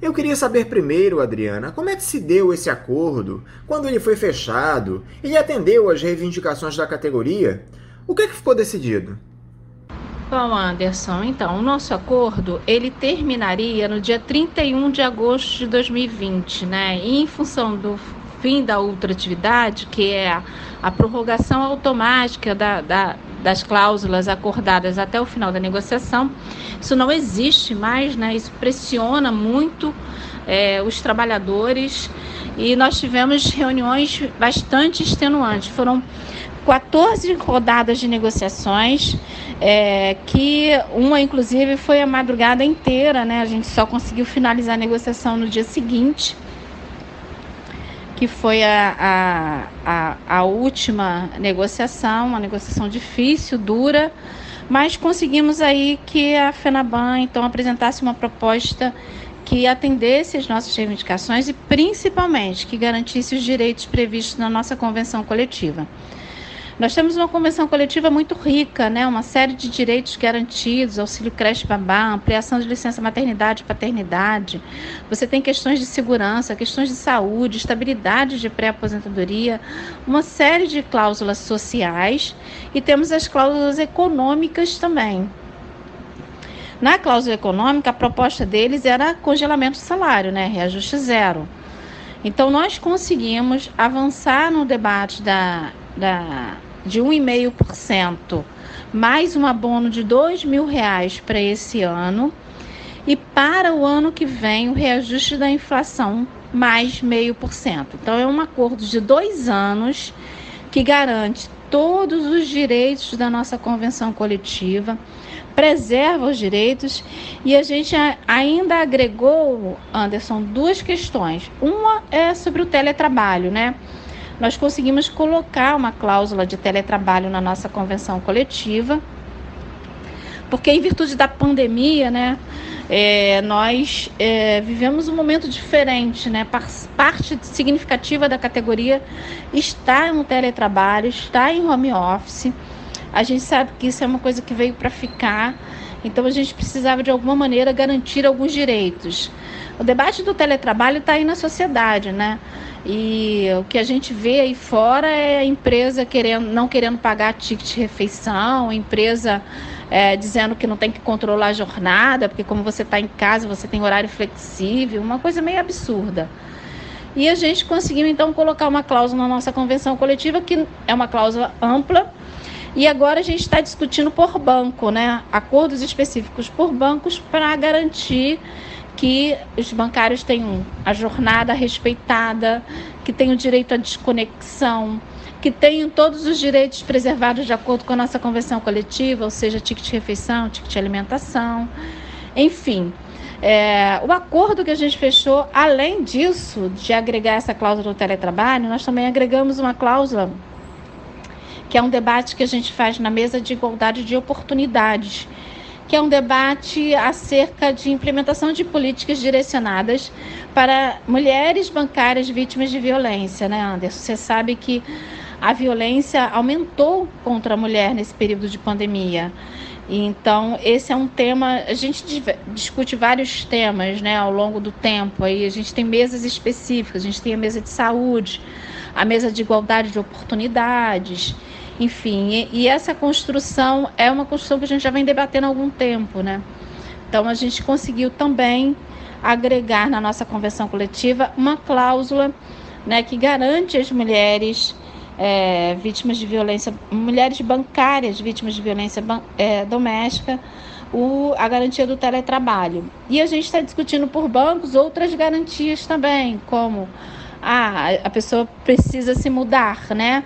Eu queria saber primeiro, Adriana, como é que se deu esse acordo, quando ele foi fechado, ele atendeu às reivindicações da categoria? O que, é que ficou decidido? Bom, Anderson, então, o nosso acordo, ele terminaria no dia 31 de agosto de 2020, né? E em função do fim da ultratividade, que é a, a prorrogação automática da, da, das cláusulas acordadas até o final da negociação, isso não existe mais, né? Isso pressiona muito é, os trabalhadores e nós tivemos reuniões bastante extenuantes. Foram 14 rodadas de negociações, é, que uma inclusive foi a madrugada inteira, né? A gente só conseguiu finalizar a negociação no dia seguinte, que foi a, a, a, a última negociação, uma negociação difícil, dura, mas conseguimos aí que a FENABAN então apresentasse uma proposta que atendesse as nossas reivindicações e principalmente que garantisse os direitos previstos na nossa convenção coletiva. Nós temos uma convenção coletiva muito rica, né? uma série de direitos garantidos, auxílio creche babá, ampliação de licença maternidade e paternidade. Você tem questões de segurança, questões de saúde, estabilidade de pré-aposentadoria, uma série de cláusulas sociais e temos as cláusulas econômicas também. Na cláusula econômica, a proposta deles era congelamento do salário, né? reajuste zero. Então, nós conseguimos avançar no debate da, da de 1,5%, mais um abono de R$ reais para esse ano. E para o ano que vem, o reajuste da inflação mais meio por cento. Então, é um acordo de dois anos que garante todos os direitos da nossa convenção coletiva, preserva os direitos e a gente ainda agregou, Anderson, duas questões. Uma é sobre o teletrabalho, né? Nós conseguimos colocar uma cláusula de teletrabalho na nossa convenção coletiva, porque em virtude da pandemia, né, é, nós é, vivemos um momento diferente, né? Parte significativa da categoria está no teletrabalho, está em home office. A gente sabe que isso é uma coisa que veio para ficar, então a gente precisava de alguma maneira garantir alguns direitos. O debate do teletrabalho está aí na sociedade, né? E o que a gente vê aí fora é a empresa querendo, não querendo pagar ticket de refeição, empresa é, dizendo que não tem que controlar a jornada, porque como você está em casa, você tem horário flexível, uma coisa meio absurda. E a gente conseguiu então colocar uma cláusula na nossa convenção coletiva, que é uma cláusula ampla, e agora a gente está discutindo por banco, né? Acordos específicos por bancos para garantir que os bancários tenham a jornada respeitada, que tenham direito à desconexão, que tenham todos os direitos preservados de acordo com a nossa convenção coletiva, ou seja, ticket refeição, ticket alimentação, enfim. É, o acordo que a gente fechou, além disso, de agregar essa cláusula do teletrabalho, nós também agregamos uma cláusula que é um debate que a gente faz na mesa de igualdade de oportunidades, que é um debate acerca de implementação de políticas direcionadas para mulheres bancárias vítimas de violência, né, Anderson? Você sabe que a violência aumentou contra a mulher nesse período de pandemia. Então, esse é um tema, a gente discute vários temas, né, ao longo do tempo. Aí a gente tem mesas específicas, a gente tem a mesa de saúde, a mesa de igualdade de oportunidades, enfim, e, e essa construção é uma construção que a gente já vem debatendo há algum tempo, né? Então, a gente conseguiu também agregar na nossa convenção coletiva uma cláusula né, que garante às mulheres é, vítimas de violência, mulheres bancárias vítimas de violência é, doméstica, o, a garantia do teletrabalho. E a gente está discutindo por bancos outras garantias também, como ah, a pessoa precisa se mudar, né?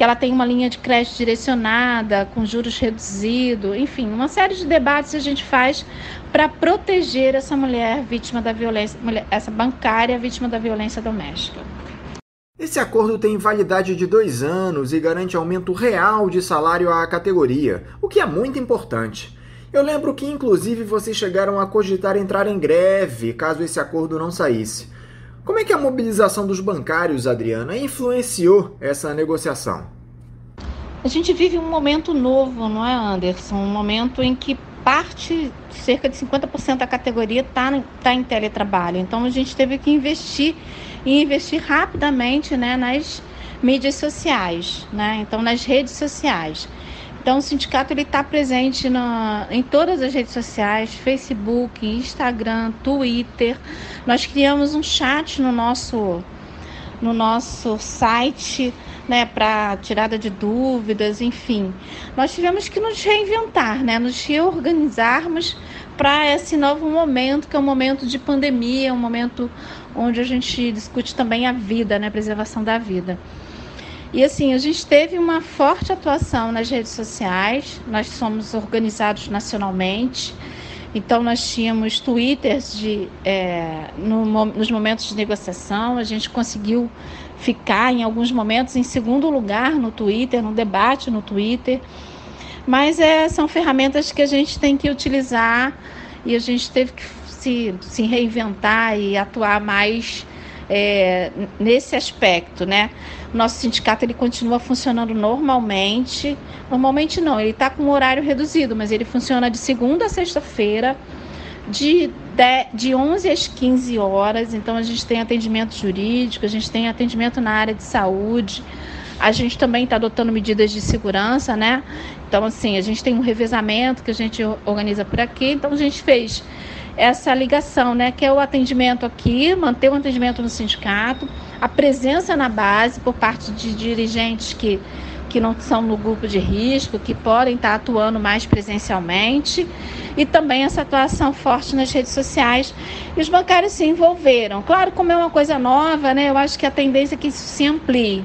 Que ela tem uma linha de crédito direcionada, com juros reduzidos, enfim, uma série de debates a gente faz para proteger essa mulher vítima da violência, essa bancária vítima da violência doméstica. Esse acordo tem validade de dois anos e garante aumento real de salário à categoria, o que é muito importante. Eu lembro que, inclusive, vocês chegaram a cogitar entrar em greve caso esse acordo não saísse. Como é que a mobilização dos bancários, Adriana, influenciou essa negociação? A gente vive um momento novo, não é, Anderson? Um momento em que parte, cerca de 50% da categoria está tá em teletrabalho. Então a gente teve que investir e investir rapidamente né, nas mídias sociais, né? então nas redes sociais. Então o sindicato está presente na, em todas as redes sociais, Facebook, Instagram, Twitter. Nós criamos um chat no nosso no nosso site, né, para tirada de dúvidas, enfim. Nós tivemos que nos reinventar, né, nos reorganizarmos para esse novo momento, que é um momento de pandemia, um momento onde a gente discute também a vida, né, a preservação da vida. E assim, a gente teve uma forte atuação nas redes sociais, nós somos organizados nacionalmente, então nós tínhamos twitters de, é, no, nos momentos de negociação, a gente conseguiu ficar em alguns momentos em segundo lugar no Twitter, no debate no Twitter, mas é, são ferramentas que a gente tem que utilizar e a gente teve que se, se reinventar e atuar mais é, nesse aspecto, né? Nosso sindicato ele continua funcionando normalmente. Normalmente não, ele está com um horário reduzido, mas ele funciona de segunda a sexta-feira, de, de, de 11 às 15 horas. Então a gente tem atendimento jurídico, a gente tem atendimento na área de saúde. A gente também está adotando medidas de segurança, né? Então, assim, a gente tem um revezamento que a gente organiza por aqui. Então, a gente fez essa ligação, né? Que é o atendimento aqui, manter o atendimento no sindicato, a presença na base por parte de dirigentes que, que não são no grupo de risco, que podem estar atuando mais presencialmente, e também essa atuação forte nas redes sociais. E os bancários se envolveram. Claro, como é uma coisa nova, né? Eu acho que a tendência é que isso se amplie,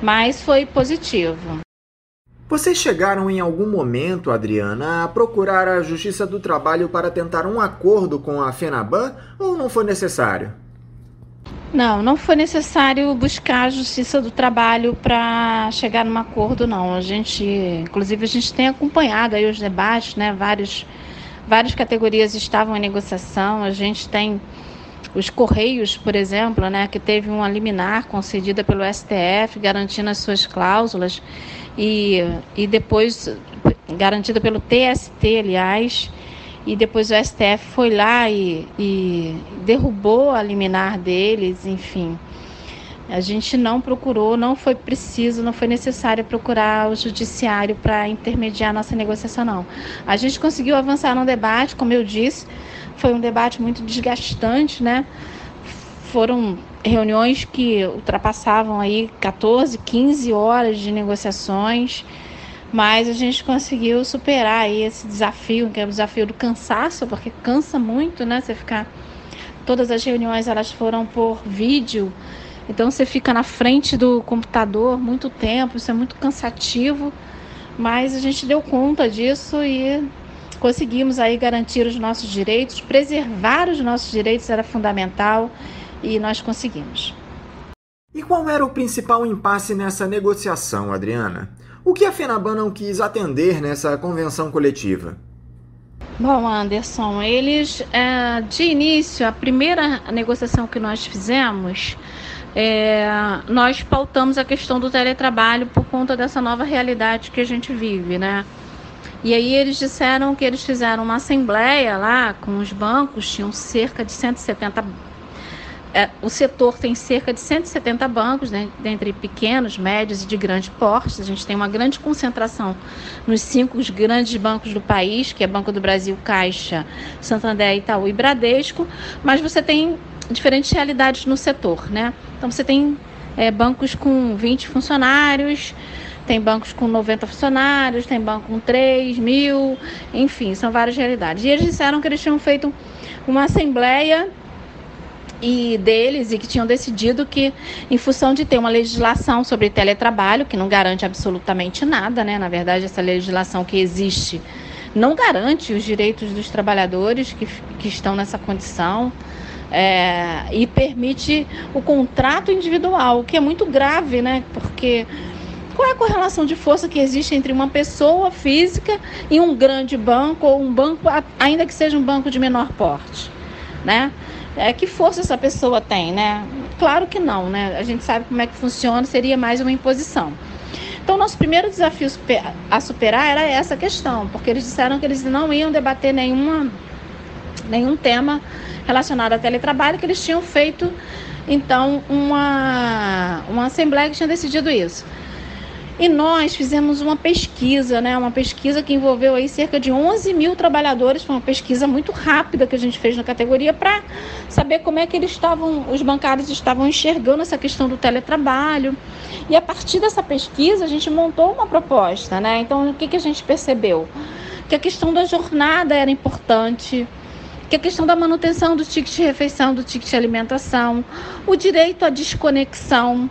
mas foi positivo. Vocês chegaram em algum momento, Adriana, a procurar a Justiça do Trabalho para tentar um acordo com a FENABAN ou não foi necessário? Não, não foi necessário buscar a Justiça do Trabalho para chegar num acordo, não. A gente, inclusive, a gente tem acompanhado aí os debates, né? Vários, várias categorias estavam em negociação. A gente tem os Correios, por exemplo, né, que teve uma liminar concedida pelo STF, garantindo as suas cláusulas e, e depois garantida pelo TST, aliás, e depois o STF foi lá e, e derrubou a liminar deles, enfim. A gente não procurou, não foi preciso, não foi necessário procurar o judiciário para intermediar nossa negociação, não. A gente conseguiu avançar no debate, como eu disse, foi um debate muito desgastante, né? Foram reuniões que ultrapassavam aí 14, 15 horas de negociações, mas a gente conseguiu superar aí esse desafio, que é o desafio do cansaço, porque cansa muito, né? Você ficar todas as reuniões elas foram por vídeo. Então você fica na frente do computador muito tempo, isso é muito cansativo, mas a gente deu conta disso e conseguimos aí garantir os nossos direitos, preservar os nossos direitos era fundamental e nós conseguimos. E qual era o principal impasse nessa negociação, Adriana? O que a FENABAN não quis atender nessa convenção coletiva? Bom, Anderson, eles, é, de início, a primeira negociação que nós fizemos, é, nós pautamos a questão do teletrabalho por conta dessa nova realidade que a gente vive, né? E aí eles disseram que eles fizeram uma assembleia lá com os bancos, tinham cerca de 170 é, o setor tem cerca de 170 bancos, né, dentre pequenos, médios e de grande porte. A gente tem uma grande concentração nos cinco grandes bancos do país, que é Banco do Brasil, Caixa, Santander, Itaú e Bradesco, mas você tem diferentes realidades no setor. Né? Então você tem é, bancos com 20 funcionários, tem bancos com 90 funcionários, tem banco com 3 mil, enfim, são várias realidades. E eles disseram que eles tinham feito uma assembleia e deles e que tinham decidido que, em função de ter uma legislação sobre teletrabalho, que não garante absolutamente nada, né? Na verdade, essa legislação que existe não garante os direitos dos trabalhadores que, que estão nessa condição. É, e permite o contrato individual, o que é muito grave, né? Porque qual é a correlação de força que existe entre uma pessoa física e um grande banco ou um banco, ainda que seja um banco de menor porte, né? É, que força essa pessoa tem, né? Claro que não, né? A gente sabe como é que funciona, seria mais uma imposição. Então, nosso primeiro desafio a superar era essa questão, porque eles disseram que eles não iam debater nenhuma, nenhum tema relacionado a teletrabalho, que eles tinham feito, então, uma, uma assembleia que tinha decidido isso. E nós fizemos uma pesquisa, né? Uma pesquisa que envolveu aí cerca de 11 mil trabalhadores. Foi uma pesquisa muito rápida que a gente fez na categoria para saber como é que eles estavam, os bancários estavam enxergando essa questão do teletrabalho. E a partir dessa pesquisa a gente montou uma proposta, né? Então o que, que a gente percebeu? Que a questão da jornada era importante que a questão da manutenção do ticket de refeição, do ticket de alimentação, o direito à desconexão,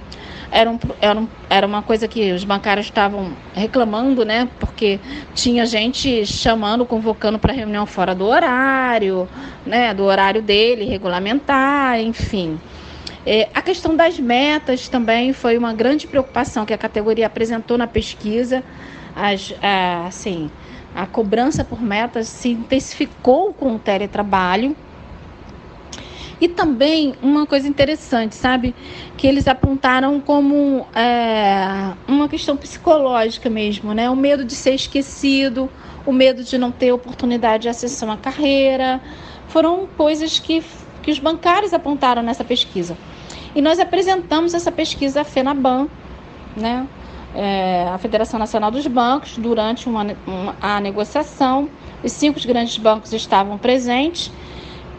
era, um, era, um, era uma coisa que os bancários estavam reclamando, né? Porque tinha gente chamando, convocando para reunião fora do horário, né? Do horário dele, regulamentar, enfim. É, a questão das metas também foi uma grande preocupação que a categoria apresentou na pesquisa. As, a, assim, a cobrança por metas se intensificou com o teletrabalho. E também uma coisa interessante, sabe? Que eles apontaram como é, uma questão psicológica mesmo, né? O medo de ser esquecido, o medo de não ter oportunidade de acessar uma carreira. Foram coisas que, que os bancários apontaram nessa pesquisa. E nós apresentamos essa pesquisa à FENABAN, né? É, a Federação Nacional dos Bancos, durante uma, uma, a negociação. Os cinco grandes bancos estavam presentes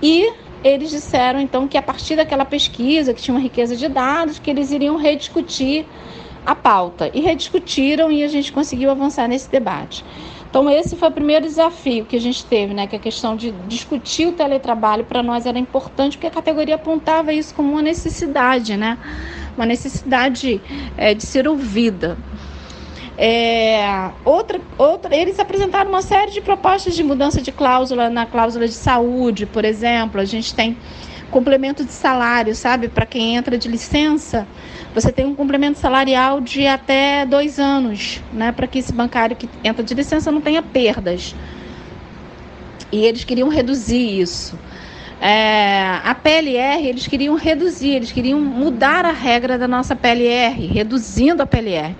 e eles disseram então que a partir daquela pesquisa, que tinha uma riqueza de dados, que eles iriam rediscutir a pauta. E rediscutiram e a gente conseguiu avançar nesse debate. Então, esse foi o primeiro desafio que a gente teve, né? Que a questão de discutir o teletrabalho para nós era importante, porque a categoria apontava isso como uma necessidade, né? Uma necessidade é, de ser ouvida. É, outra, outra, eles apresentaram uma série de propostas de mudança de cláusula na cláusula de saúde, por exemplo. A gente tem complemento de salário, sabe? Para quem entra de licença, você tem um complemento salarial de até dois anos, né? Para que esse bancário que entra de licença não tenha perdas. E eles queriam reduzir isso. É, a PLR, eles queriam reduzir, eles queriam mudar a regra da nossa PLR, reduzindo a PLR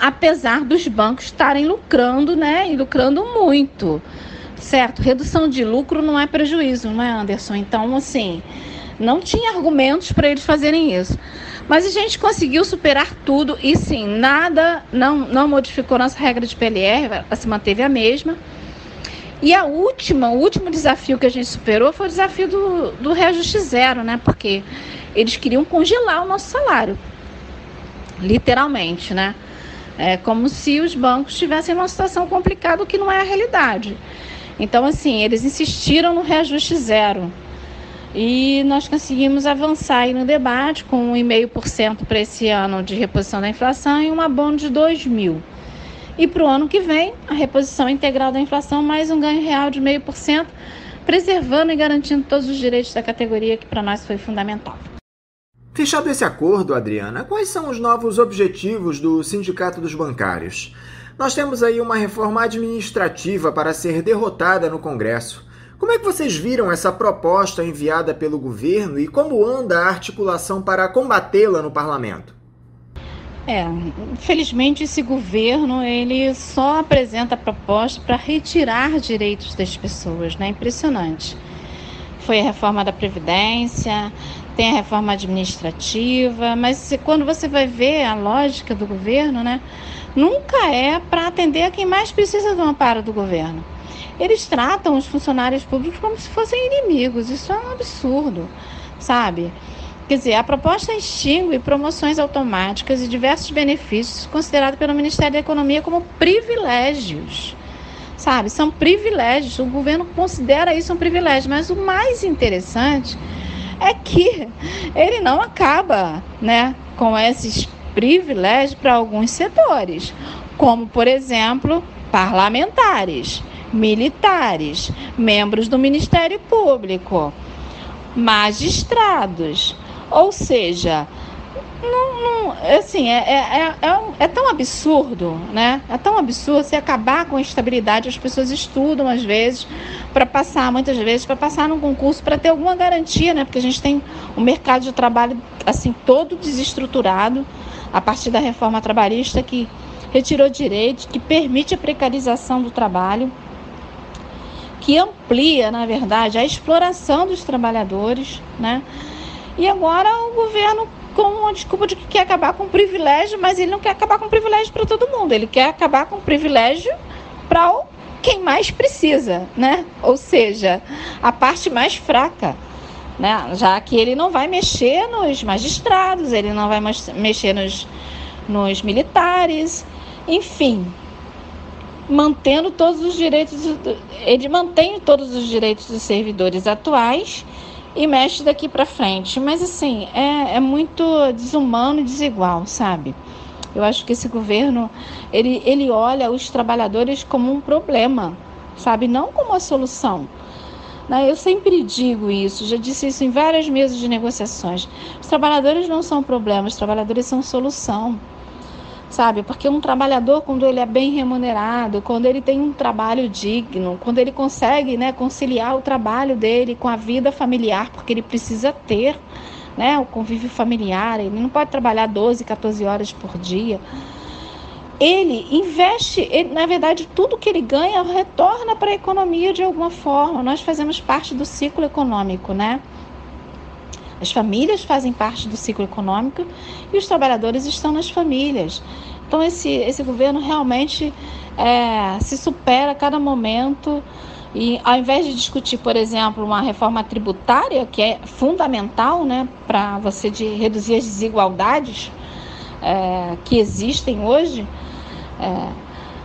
apesar dos bancos estarem lucrando, né? E lucrando muito. Certo? Redução de lucro não é prejuízo, não é, Anderson? Então, assim, não tinha argumentos para eles fazerem isso. Mas a gente conseguiu superar tudo e sim, nada não, não modificou nossa regra de PLR, ela se manteve a mesma. E a última, o último desafio que a gente superou foi o desafio do, do reajuste zero, né? Porque eles queriam congelar o nosso salário. Literalmente, né? É como se os bancos estivessem numa situação complicada, o que não é a realidade. Então, assim, eles insistiram no reajuste zero. E nós conseguimos avançar aí no debate com 1,5% para esse ano de reposição da inflação e um abono de 2 mil. E para o ano que vem, a reposição integral da inflação, mais um ganho real de 0,5%, preservando e garantindo todos os direitos da categoria, que para nós foi fundamental. Fechado esse acordo, Adriana, quais são os novos objetivos do Sindicato dos Bancários? Nós temos aí uma reforma administrativa para ser derrotada no Congresso. Como é que vocês viram essa proposta enviada pelo governo e como anda a articulação para combatê-la no parlamento? É, infelizmente esse governo ele só apresenta proposta para retirar direitos das pessoas, né? Impressionante. Foi a reforma da previdência, tem a reforma administrativa, mas quando você vai ver a lógica do governo, né? Nunca é para atender a quem mais precisa do amparo do governo eles tratam os funcionários públicos como se fossem inimigos. Isso é um absurdo, sabe? Quer dizer, a proposta extingue promoções automáticas e diversos benefícios considerados pelo Ministério da Economia como privilégios. Sabe? São privilégios. O governo considera isso um privilégio. Mas o mais interessante é que ele não acaba né, com esses privilégios para alguns setores, como, por exemplo, parlamentares militares, membros do Ministério Público, magistrados. Ou seja, não, não, assim, é, é, é, é, tão absurdo, né? É tão absurdo se acabar com a estabilidade. As pessoas estudam, às vezes, para passar, muitas vezes, para passar num concurso, para ter alguma garantia, né? Porque a gente tem um mercado de trabalho, assim, todo desestruturado a partir da reforma trabalhista que retirou direitos, que permite a precarização do trabalho que amplia, na verdade, a exploração dos trabalhadores, né? E agora o governo com a desculpa de que quer acabar com o privilégio, mas ele não quer acabar com o privilégio para todo mundo, ele quer acabar com o privilégio para quem mais precisa, né? Ou seja, a parte mais fraca, né? Já que ele não vai mexer nos magistrados, ele não vai mexer nos, nos militares, enfim, mantendo todos os direitos, ele mantém todos os direitos dos servidores atuais e mexe daqui para frente. Mas assim, é, é muito desumano e desigual, sabe? Eu acho que esse governo, ele, ele olha os trabalhadores como um problema, sabe? Não como a solução. Né? Eu sempre digo isso, já disse isso em várias mesas de negociações. Os trabalhadores não são problema, os trabalhadores são solução sabe? Porque um trabalhador, quando ele é bem remunerado, quando ele tem um trabalho digno, quando ele consegue né, conciliar o trabalho dele com a vida familiar, porque ele precisa ter né, o convívio familiar, ele não pode trabalhar 12, 14 horas por dia. Ele investe, ele, na verdade, tudo que ele ganha retorna para a economia de alguma forma. Nós fazemos parte do ciclo econômico, né? As famílias fazem parte do ciclo econômico e os trabalhadores estão nas famílias. Então, esse, esse governo realmente é, se supera a cada momento. E ao invés de discutir, por exemplo, uma reforma tributária, que é fundamental né, para você de reduzir as desigualdades é, que existem hoje, é,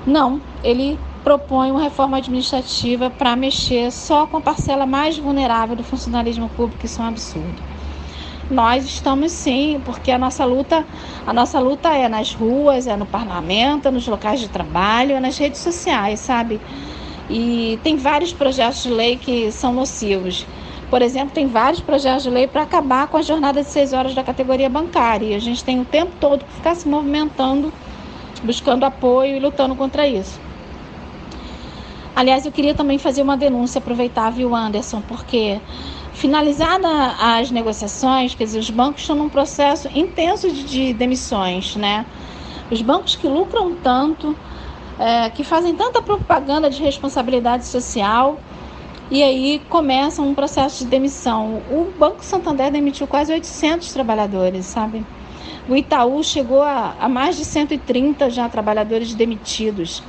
não, ele propõe uma reforma administrativa para mexer só com a parcela mais vulnerável do funcionalismo público, isso é um absurdo nós estamos sim, porque a nossa luta, a nossa luta é nas ruas, é no parlamento, é nos locais de trabalho, é nas redes sociais, sabe? E tem vários projetos de lei que são nocivos. Por exemplo, tem vários projetos de lei para acabar com a jornada de seis horas da categoria bancária. E a gente tem o tempo todo que ficar se movimentando, buscando apoio e lutando contra isso. Aliás, eu queria também fazer uma denúncia, aproveitar, viu, Anderson, porque Finalizada as negociações, quer dizer, os bancos estão num processo intenso de, de demissões, né? Os bancos que lucram tanto, é, que fazem tanta propaganda de responsabilidade social, e aí começa um processo de demissão. O Banco Santander demitiu quase 800 trabalhadores, sabe? O Itaú chegou a, a mais de 130 já trabalhadores demitidos,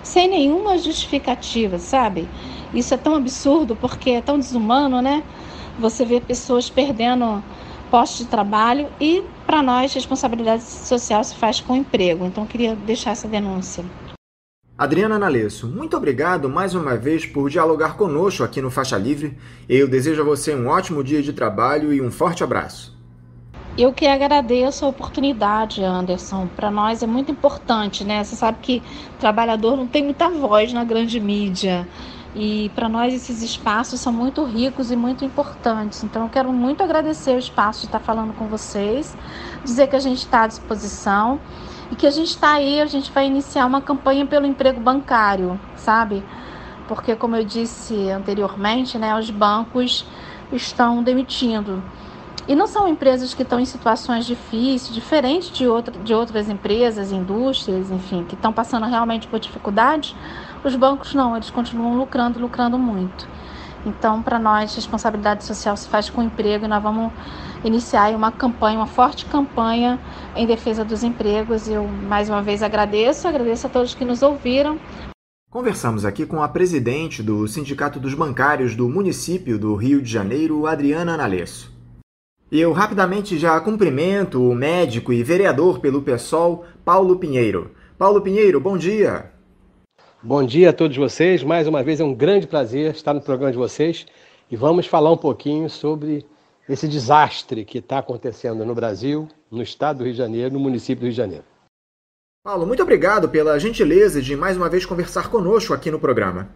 sem nenhuma justificativa, sabe? Isso é tão absurdo porque é tão desumano, né? Você vê pessoas perdendo postos de trabalho e, para nós, responsabilidade social se faz com emprego. Então, eu queria deixar essa denúncia. Adriana Nalesso, muito obrigado mais uma vez por dialogar conosco aqui no Faixa Livre. Eu desejo a você um ótimo dia de trabalho e um forte abraço. Eu que agradeço a oportunidade, Anderson. Para nós é muito importante, né? Você sabe que trabalhador não tem muita voz na grande mídia. E para nós esses espaços são muito ricos e muito importantes. Então eu quero muito agradecer o espaço de estar falando com vocês, dizer que a gente está à disposição e que a gente está aí, a gente vai iniciar uma campanha pelo emprego bancário, sabe? Porque como eu disse anteriormente, né, os bancos estão demitindo. E não são empresas que estão em situações difíceis, diferente de, outra, de outras empresas, indústrias, enfim, que estão passando realmente por dificuldades, os bancos não, eles continuam lucrando, lucrando muito. Então, para nós, responsabilidade social se faz com emprego e nós vamos iniciar uma campanha, uma forte campanha em defesa dos empregos. Eu mais uma vez agradeço, agradeço a todos que nos ouviram. Conversamos aqui com a presidente do Sindicato dos Bancários do município do Rio de Janeiro, Adriana Analesso. Eu rapidamente já cumprimento o médico e vereador pelo PSOL, Paulo Pinheiro. Paulo Pinheiro, bom dia. Bom dia a todos vocês. Mais uma vez é um grande prazer estar no programa de vocês e vamos falar um pouquinho sobre esse desastre que está acontecendo no Brasil, no estado do Rio de Janeiro, no município do Rio de Janeiro. Paulo, muito obrigado pela gentileza de mais uma vez conversar conosco aqui no programa.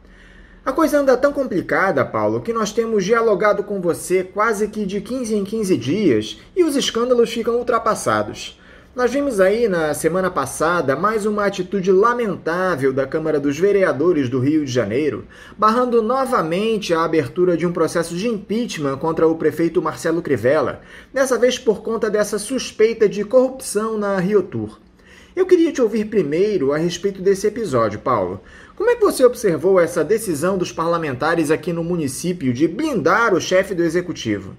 A coisa anda tão complicada, Paulo, que nós temos dialogado com você quase que de 15 em 15 dias e os escândalos ficam ultrapassados. Nós vimos aí na semana passada mais uma atitude lamentável da Câmara dos Vereadores do Rio de Janeiro, barrando novamente a abertura de um processo de impeachment contra o prefeito Marcelo Crivella, dessa vez por conta dessa suspeita de corrupção na Rio Tour. Eu queria te ouvir primeiro a respeito desse episódio, Paulo. Como é que você observou essa decisão dos parlamentares aqui no município de blindar o chefe do executivo?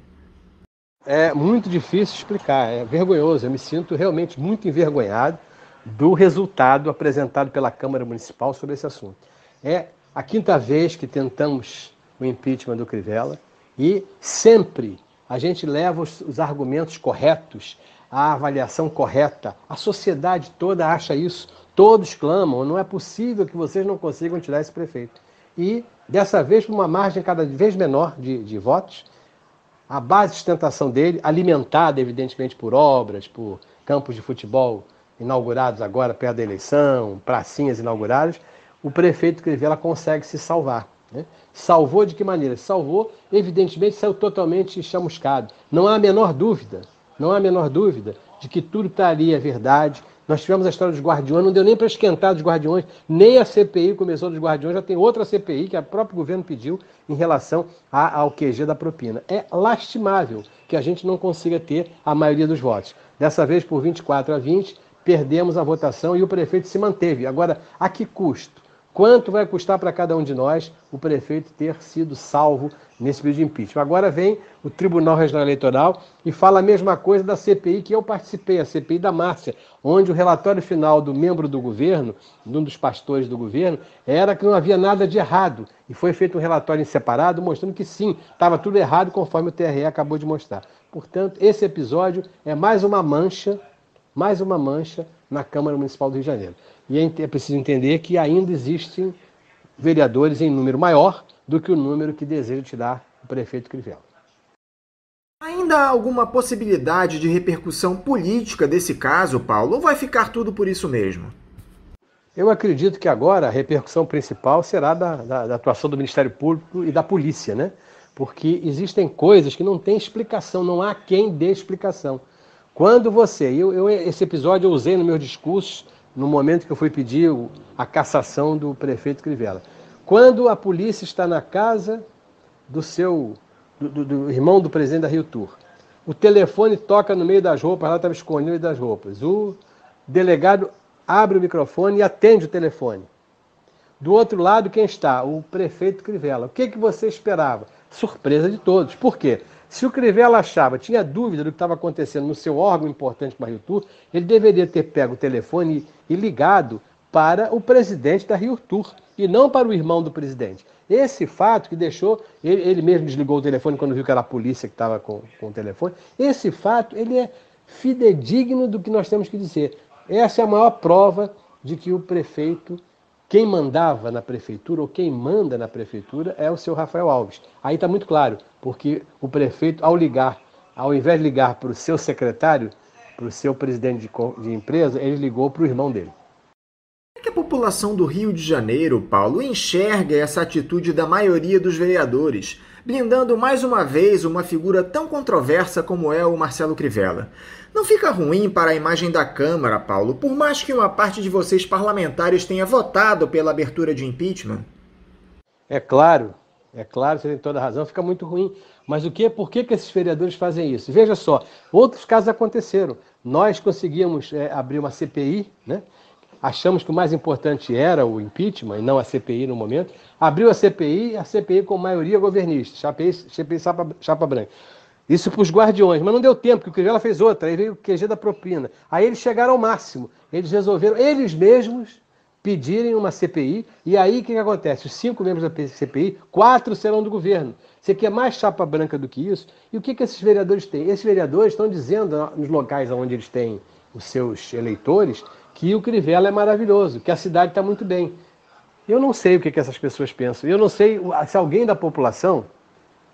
É muito difícil explicar, é vergonhoso. Eu me sinto realmente muito envergonhado do resultado apresentado pela Câmara Municipal sobre esse assunto. É a quinta vez que tentamos o impeachment do Crivella e sempre a gente leva os, os argumentos corretos, a avaliação correta. A sociedade toda acha isso, todos clamam, não é possível que vocês não consigam tirar esse prefeito. E dessa vez, por uma margem cada vez menor de, de votos, a base de sustentação dele, alimentada evidentemente por obras, por campos de futebol inaugurados agora perto da eleição, pracinhas inauguradas, o prefeito Crivella consegue se salvar. Né? Salvou de que maneira? Salvou, evidentemente, saiu totalmente chamuscado. Não há a menor dúvida, não há a menor dúvida de que tudo estaria verdade, nós tivemos a história dos guardiões, não deu nem para esquentar dos guardiões, nem a CPI começou dos guardiões, já tem outra CPI que o próprio governo pediu em relação ao QG da propina. É lastimável que a gente não consiga ter a maioria dos votos. Dessa vez, por 24 a 20, perdemos a votação e o prefeito se manteve. Agora, a que custo? Quanto vai custar para cada um de nós o prefeito ter sido salvo nesse pedido de impeachment? Agora vem o Tribunal Regional Eleitoral e fala a mesma coisa da CPI que eu participei, a CPI da Márcia, onde o relatório final do membro do governo, de um dos pastores do governo, era que não havia nada de errado. E foi feito um relatório em separado mostrando que sim, estava tudo errado conforme o TRE acabou de mostrar. Portanto, esse episódio é mais uma mancha, mais uma mancha na Câmara Municipal do Rio de Janeiro. E é, é preciso entender que ainda existem vereadores em número maior do que o número que deseja tirar o prefeito Crivella. Ainda há alguma possibilidade de repercussão política desse caso, Paulo, ou vai ficar tudo por isso mesmo? Eu acredito que agora a repercussão principal será da, da, da atuação do Ministério Público e da polícia, né? Porque existem coisas que não têm explicação, não há quem dê explicação. Quando você, eu, eu, esse episódio eu usei no meu discurso no momento que eu fui pedir a cassação do prefeito Crivella. Quando a polícia está na casa do seu do, do, do irmão do presidente da Rio Tour, o telefone toca no meio das roupas, ela estava meio das roupas. O delegado abre o microfone e atende o telefone. Do outro lado, quem está? O prefeito Crivella. O que, que você esperava? Surpresa de todos. Por quê? Se o Crivella achava, tinha dúvida do que estava acontecendo no seu órgão importante para Rio Tour, ele deveria ter pego o telefone e ligado para o presidente da Rio Tour e não para o irmão do presidente. Esse fato que deixou, ele, ele mesmo desligou o telefone quando viu que era a polícia que estava com, com o telefone, esse fato ele é fidedigno do que nós temos que dizer. Essa é a maior prova de que o prefeito quem mandava na prefeitura ou quem manda na prefeitura é o seu Rafael Alves. Aí está muito claro, porque o prefeito, ao ligar, ao invés de ligar para o seu secretário, para o seu presidente de, de empresa, ele ligou para o irmão dele. É que a população do Rio de Janeiro, Paulo, enxerga essa atitude da maioria dos vereadores, blindando mais uma vez uma figura tão controversa como é o Marcelo Crivella? Não fica ruim para a imagem da Câmara, Paulo, por mais que uma parte de vocês parlamentares tenha votado pela abertura de impeachment? É claro, é claro, você tem toda a razão, fica muito ruim. Mas o que? Por que, que esses vereadores fazem isso? Veja só, outros casos aconteceram. Nós conseguimos é, abrir uma CPI, né? Achamos que o mais importante era o impeachment e não a CPI no momento. Abriu a CPI, a CPI com maioria governista, CPI, CPI chapa, chapa branca. Isso para os guardiões, mas não deu tempo, porque o Crivella fez outra, aí veio o QG da propina. Aí eles chegaram ao máximo. Eles resolveram, eles mesmos, pedirem uma CPI, e aí o que, que acontece? Os cinco membros da CPI, quatro serão do governo. Você quer mais chapa branca do que isso? E o que, que esses vereadores têm? Esses vereadores estão dizendo nos locais onde eles têm os seus eleitores que o Crivella é maravilhoso, que a cidade está muito bem. Eu não sei o que, que essas pessoas pensam. Eu não sei se alguém da população,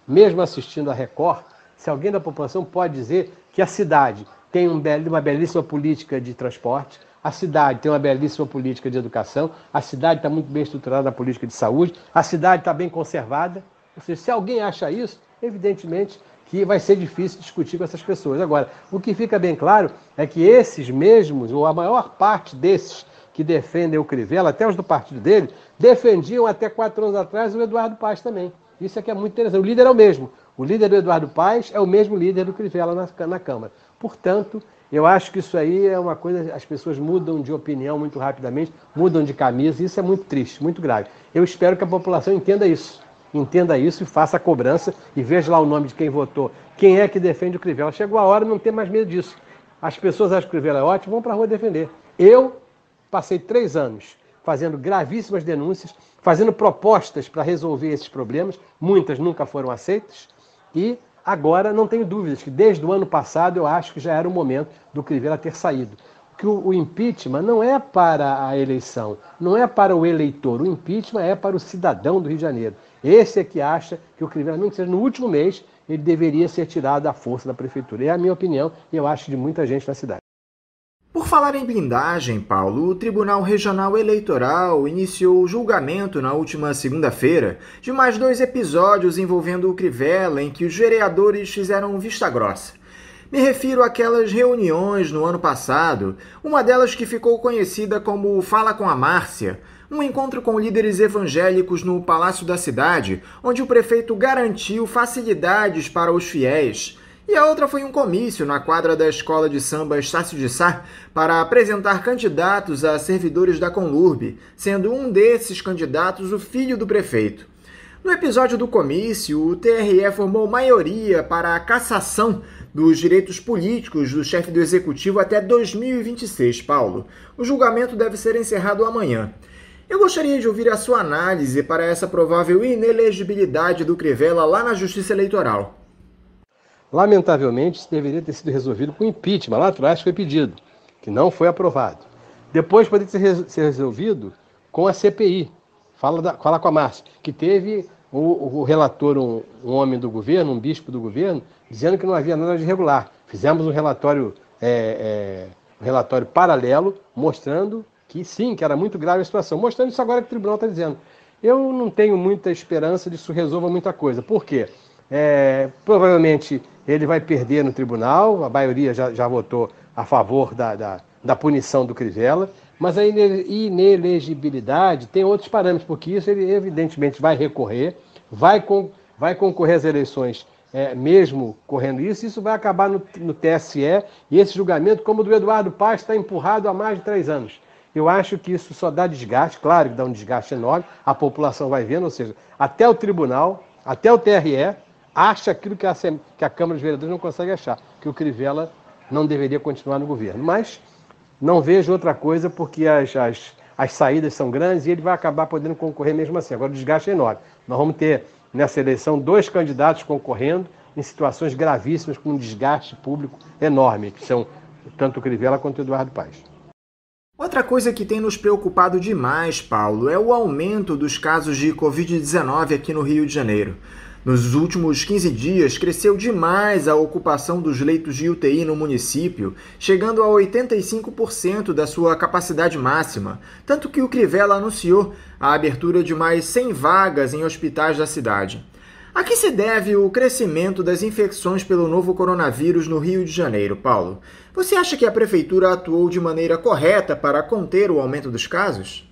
mesmo assistindo a Record, se alguém da população pode dizer que a cidade tem uma belíssima política de transporte, a cidade tem uma belíssima política de educação, a cidade está muito bem estruturada na política de saúde, a cidade está bem conservada. Ou seja, se alguém acha isso, evidentemente que vai ser difícil discutir com essas pessoas. Agora, o que fica bem claro é que esses mesmos, ou a maior parte desses que defendem o Crivella, até os do partido dele, defendiam até quatro anos atrás o Eduardo Paz também. Isso é que é muito interessante. O líder é o mesmo. O líder do Eduardo Paes é o mesmo líder do Crivella na, na Câmara. Portanto, eu acho que isso aí é uma coisa, as pessoas mudam de opinião muito rapidamente, mudam de camisa, e isso é muito triste, muito grave. Eu espero que a população entenda isso. Entenda isso e faça a cobrança e veja lá o nome de quem votou. Quem é que defende o Crivella? Chegou a hora de não ter mais medo disso. As pessoas acham que o Crivella é ótimo, vão para a rua defender. Eu passei três anos fazendo gravíssimas denúncias, fazendo propostas para resolver esses problemas, muitas nunca foram aceitas, e agora não tenho dúvidas que desde o ano passado eu acho que já era o momento do Crivella ter saído. Que o, o impeachment não é para a eleição, não é para o eleitor, o impeachment é para o cidadão do Rio de Janeiro. Esse é que acha que o Crivella, não que seja no último mês, ele deveria ser tirado da força da prefeitura. É a minha opinião e eu acho de muita gente na cidade. Por falar em blindagem, Paulo, o Tribunal Regional Eleitoral iniciou o julgamento na última segunda-feira de mais dois episódios envolvendo o Crivella em que os vereadores fizeram vista grossa. Me refiro àquelas reuniões no ano passado, uma delas que ficou conhecida como Fala com a Márcia, um encontro com líderes evangélicos no Palácio da Cidade, onde o prefeito garantiu facilidades para os fiéis e a outra foi um comício na quadra da escola de samba Estácio de Sá para apresentar candidatos a servidores da Conlurb, sendo um desses candidatos o filho do prefeito. No episódio do comício, o TRE formou maioria para a cassação dos direitos políticos do chefe do executivo até 2026, Paulo. O julgamento deve ser encerrado amanhã. Eu gostaria de ouvir a sua análise para essa provável inelegibilidade do Crivella lá na Justiça Eleitoral. Lamentavelmente, isso deveria ter sido resolvido com impeachment. Lá atrás foi pedido, que não foi aprovado. Depois poderia ser resolvido com a CPI. Fala, da, fala com a Márcia, que teve o, o relator, um, um, homem do governo, um bispo do governo, dizendo que não havia nada de irregular. Fizemos um relatório, é, é, um relatório paralelo mostrando que sim, que era muito grave a situação. Mostrando isso agora que o tribunal está dizendo. Eu não tenho muita esperança de isso resolva muita coisa. Por quê? É, provavelmente ele vai perder no tribunal, a maioria já, já votou a favor da, da, da punição do Crivella, mas a inelegibilidade tem outros parâmetros, porque isso ele evidentemente vai recorrer, vai, com, vai concorrer às eleições é, mesmo correndo isso, isso vai acabar no, no TSE, e esse julgamento, como o do Eduardo Paz, está empurrado há mais de três anos. Eu acho que isso só dá desgaste, claro que dá um desgaste enorme, a população vai vendo, ou seja, até o tribunal, até o TRE, acha aquilo que a, que a Câmara dos Vereadores não consegue achar, que o Crivella não deveria continuar no governo. Mas não vejo outra coisa porque as, as, as saídas são grandes e ele vai acabar podendo concorrer mesmo assim. Agora o desgaste é enorme. Nós vamos ter nessa eleição dois candidatos concorrendo em situações gravíssimas com um desgaste público enorme, que são tanto o Crivella quanto o Eduardo Paes. Outra coisa que tem nos preocupado demais, Paulo, é o aumento dos casos de Covid-19 aqui no Rio de Janeiro. Nos últimos 15 dias, cresceu demais a ocupação dos leitos de UTI no município, chegando a 85% da sua capacidade máxima, tanto que o Crivella anunciou a abertura de mais 100 vagas em hospitais da cidade. A que se deve o crescimento das infecções pelo novo coronavírus no Rio de Janeiro, Paulo? Você acha que a prefeitura atuou de maneira correta para conter o aumento dos casos?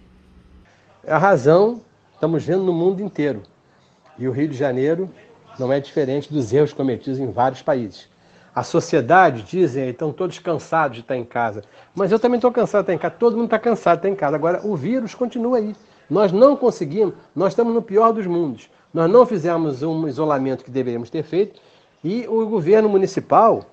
A razão estamos vendo no mundo inteiro. E o Rio de Janeiro não é diferente dos erros cometidos em vários países. A sociedade, dizem, estão todos cansados de estar em casa. Mas eu também estou cansado de estar em casa. Todo mundo está cansado de estar em casa. Agora, o vírus continua aí. Nós não conseguimos, nós estamos no pior dos mundos. Nós não fizemos um isolamento que deveríamos ter feito e o governo municipal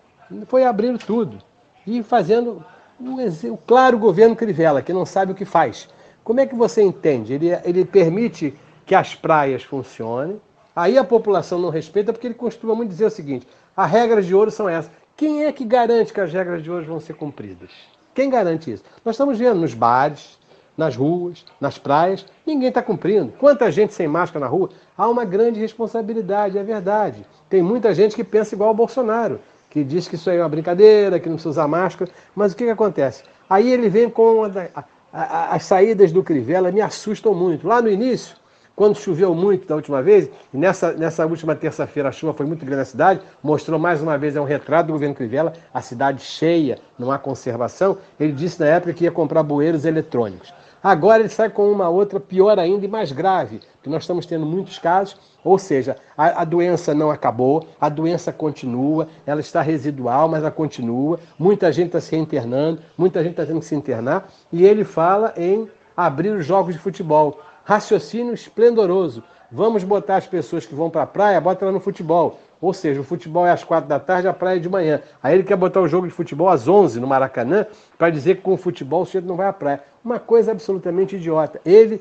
foi abrindo tudo e fazendo o claro governo Crivella, que não sabe o que faz. Como é que você entende? Ele, ele permite que as praias funcionem, aí a população não respeita, porque ele costuma muito dizer o seguinte: as regras de ouro são essas. Quem é que garante que as regras de ouro vão ser cumpridas? Quem garante isso? Nós estamos vendo nos bares, nas ruas, nas praias, ninguém está cumprindo. Quanta gente sem máscara na rua? Há uma grande responsabilidade, é verdade. Tem muita gente que pensa igual ao Bolsonaro, que diz que isso aí é uma brincadeira, que não precisa usar máscara. Mas o que, que acontece? Aí ele vem com a, a, as saídas do Crivella, me assustam muito. Lá no início, quando choveu muito da última vez, e nessa, nessa última terça-feira a chuva foi muito grande na cidade, mostrou mais uma vez, é um retrato do governo Crivella, a cidade cheia, não há conservação. Ele disse na época que ia comprar bueiros eletrônicos. Agora ele sai com uma outra pior ainda e mais grave, que nós estamos tendo muitos casos, ou seja, a, a, doença não acabou, a doença continua, ela está residual, mas ela continua, muita gente está se internando, muita gente está tendo que se internar, e ele fala em abrir os jogos de futebol. Raciocínio esplendoroso. Vamos botar as pessoas que vão para a praia, bota ela no futebol. Ou seja, o futebol é às quatro da tarde, a praia é de manhã. Aí ele quer botar o jogo de futebol às onze no Maracanã para dizer que com o futebol o sujeito não vai à praia. Uma coisa absolutamente idiota. Ele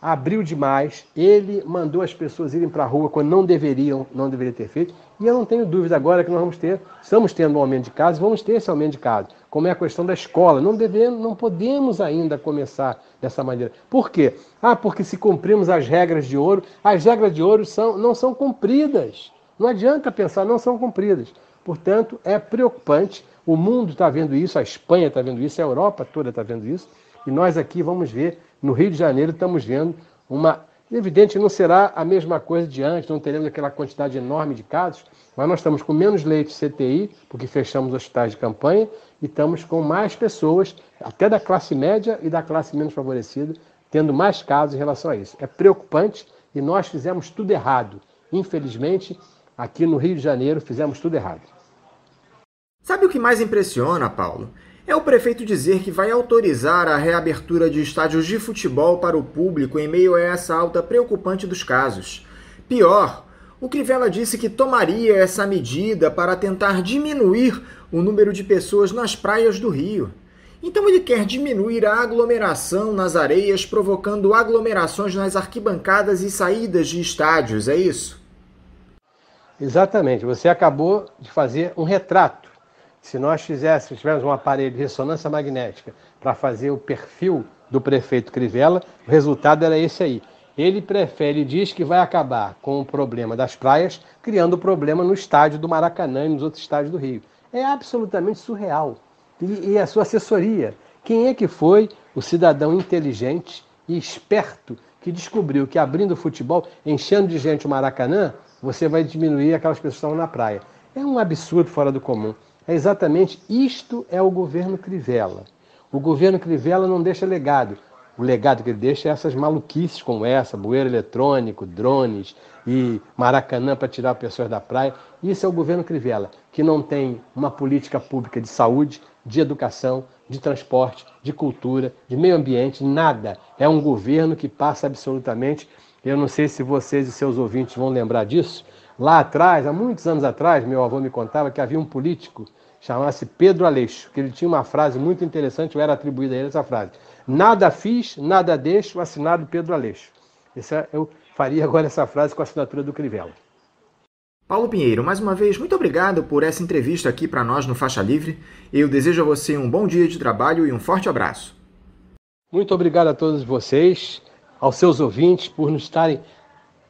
abriu demais, ele mandou as pessoas irem para a rua quando não deveriam, não deveria ter feito. E eu não tenho dúvida agora que nós vamos ter, estamos tendo um aumento de casos, vamos ter esse aumento de casos. Como é a questão da escola, não devemos, não podemos ainda começar dessa maneira. Por quê? Ah, porque se cumprimos as regras de ouro, as regras de ouro são, não são cumpridas. Não adianta pensar, não são cumpridas. Portanto, é preocupante. O mundo está vendo isso, a Espanha está vendo isso, a Europa toda está vendo isso. E nós aqui vamos ver, no Rio de Janeiro, estamos vendo uma. Evidente, não será a mesma coisa de antes, não teremos aquela quantidade enorme de casos, mas nós estamos com menos leitos CTI, porque fechamos hospitais de campanha, e estamos com mais pessoas, até da classe média e da classe menos favorecida, tendo mais casos em relação a isso. É preocupante e nós fizemos tudo errado. Infelizmente, aqui no Rio de Janeiro fizemos tudo errado. Sabe o que mais impressiona, Paulo? É o prefeito dizer que vai autorizar a reabertura de estádios de futebol para o público em meio a essa alta preocupante dos casos. Pior, o Crivella disse que tomaria essa medida para tentar diminuir o número de pessoas nas praias do Rio. Então ele quer diminuir a aglomeração nas areias, provocando aglomerações nas arquibancadas e saídas de estádios, é isso? Exatamente. Você acabou de fazer um retrato. Se nós fizéssemos, tivéssemos um aparelho de ressonância magnética para fazer o perfil do prefeito Crivella, o resultado era esse aí. Ele prefere, diz que vai acabar com o problema das praias, criando problema no estádio do Maracanã e nos outros estádios do Rio. É absolutamente surreal. E, e a sua assessoria? Quem é que foi o cidadão inteligente e esperto que descobriu que abrindo o futebol, enchendo de gente o Maracanã, você vai diminuir aquelas pessoas que estão na praia. É um absurdo fora do comum. É exatamente isto é o governo Crivella. O governo Crivella não deixa legado. O legado que ele deixa é essas maluquices como essa, bueiro eletrônico, drones e Maracanã para tirar pessoas da praia. Isso é o governo Crivella, que não tem uma política pública de saúde, de educação, de transporte, de cultura, de meio ambiente, nada. É um governo que passa absolutamente eu não sei se vocês e seus ouvintes vão lembrar disso. Lá atrás, há muitos anos atrás, meu avô me contava que havia um político chamado-se Pedro Aleixo, que ele tinha uma frase muito interessante, eu era atribuída a ele essa frase. Nada fiz, nada deixo, assinado Pedro Aleixo. Esse é, eu faria agora essa frase com a assinatura do Crivella. Paulo Pinheiro, mais uma vez, muito obrigado por essa entrevista aqui para nós no Faixa Livre. Eu desejo a você um bom dia de trabalho e um forte abraço. Muito obrigado a todos vocês, aos seus ouvintes, por nos estarem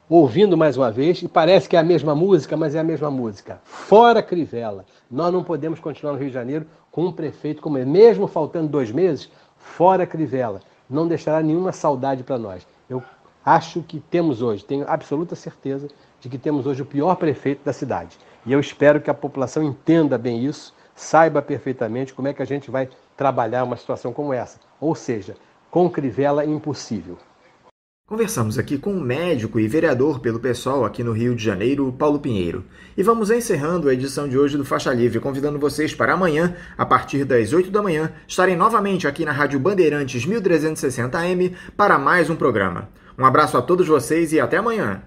ouvindo mais uma vez. E parece que é a mesma música, mas é a mesma música. Fora Crivella. Nós não podemos continuar no Rio de Janeiro com um prefeito como ele, mesmo faltando dois meses, fora Crivella. Não deixará nenhuma saudade para nós. Eu acho que temos hoje, tenho absoluta certeza de que temos hoje o pior prefeito da cidade. E eu espero que a população entenda bem isso, saiba perfeitamente como é que a gente vai trabalhar uma situação como essa. Ou seja, com Crivella impossível. Conversamos aqui com o médico e vereador pelo PSOL aqui no Rio de Janeiro, Paulo Pinheiro. E vamos encerrando a edição de hoje do Faixa Livre, convidando vocês para amanhã, a partir das 8 da manhã, estarem novamente aqui na Rádio Bandeirantes 1360 AM para mais um programa. Um abraço a todos vocês e até amanhã!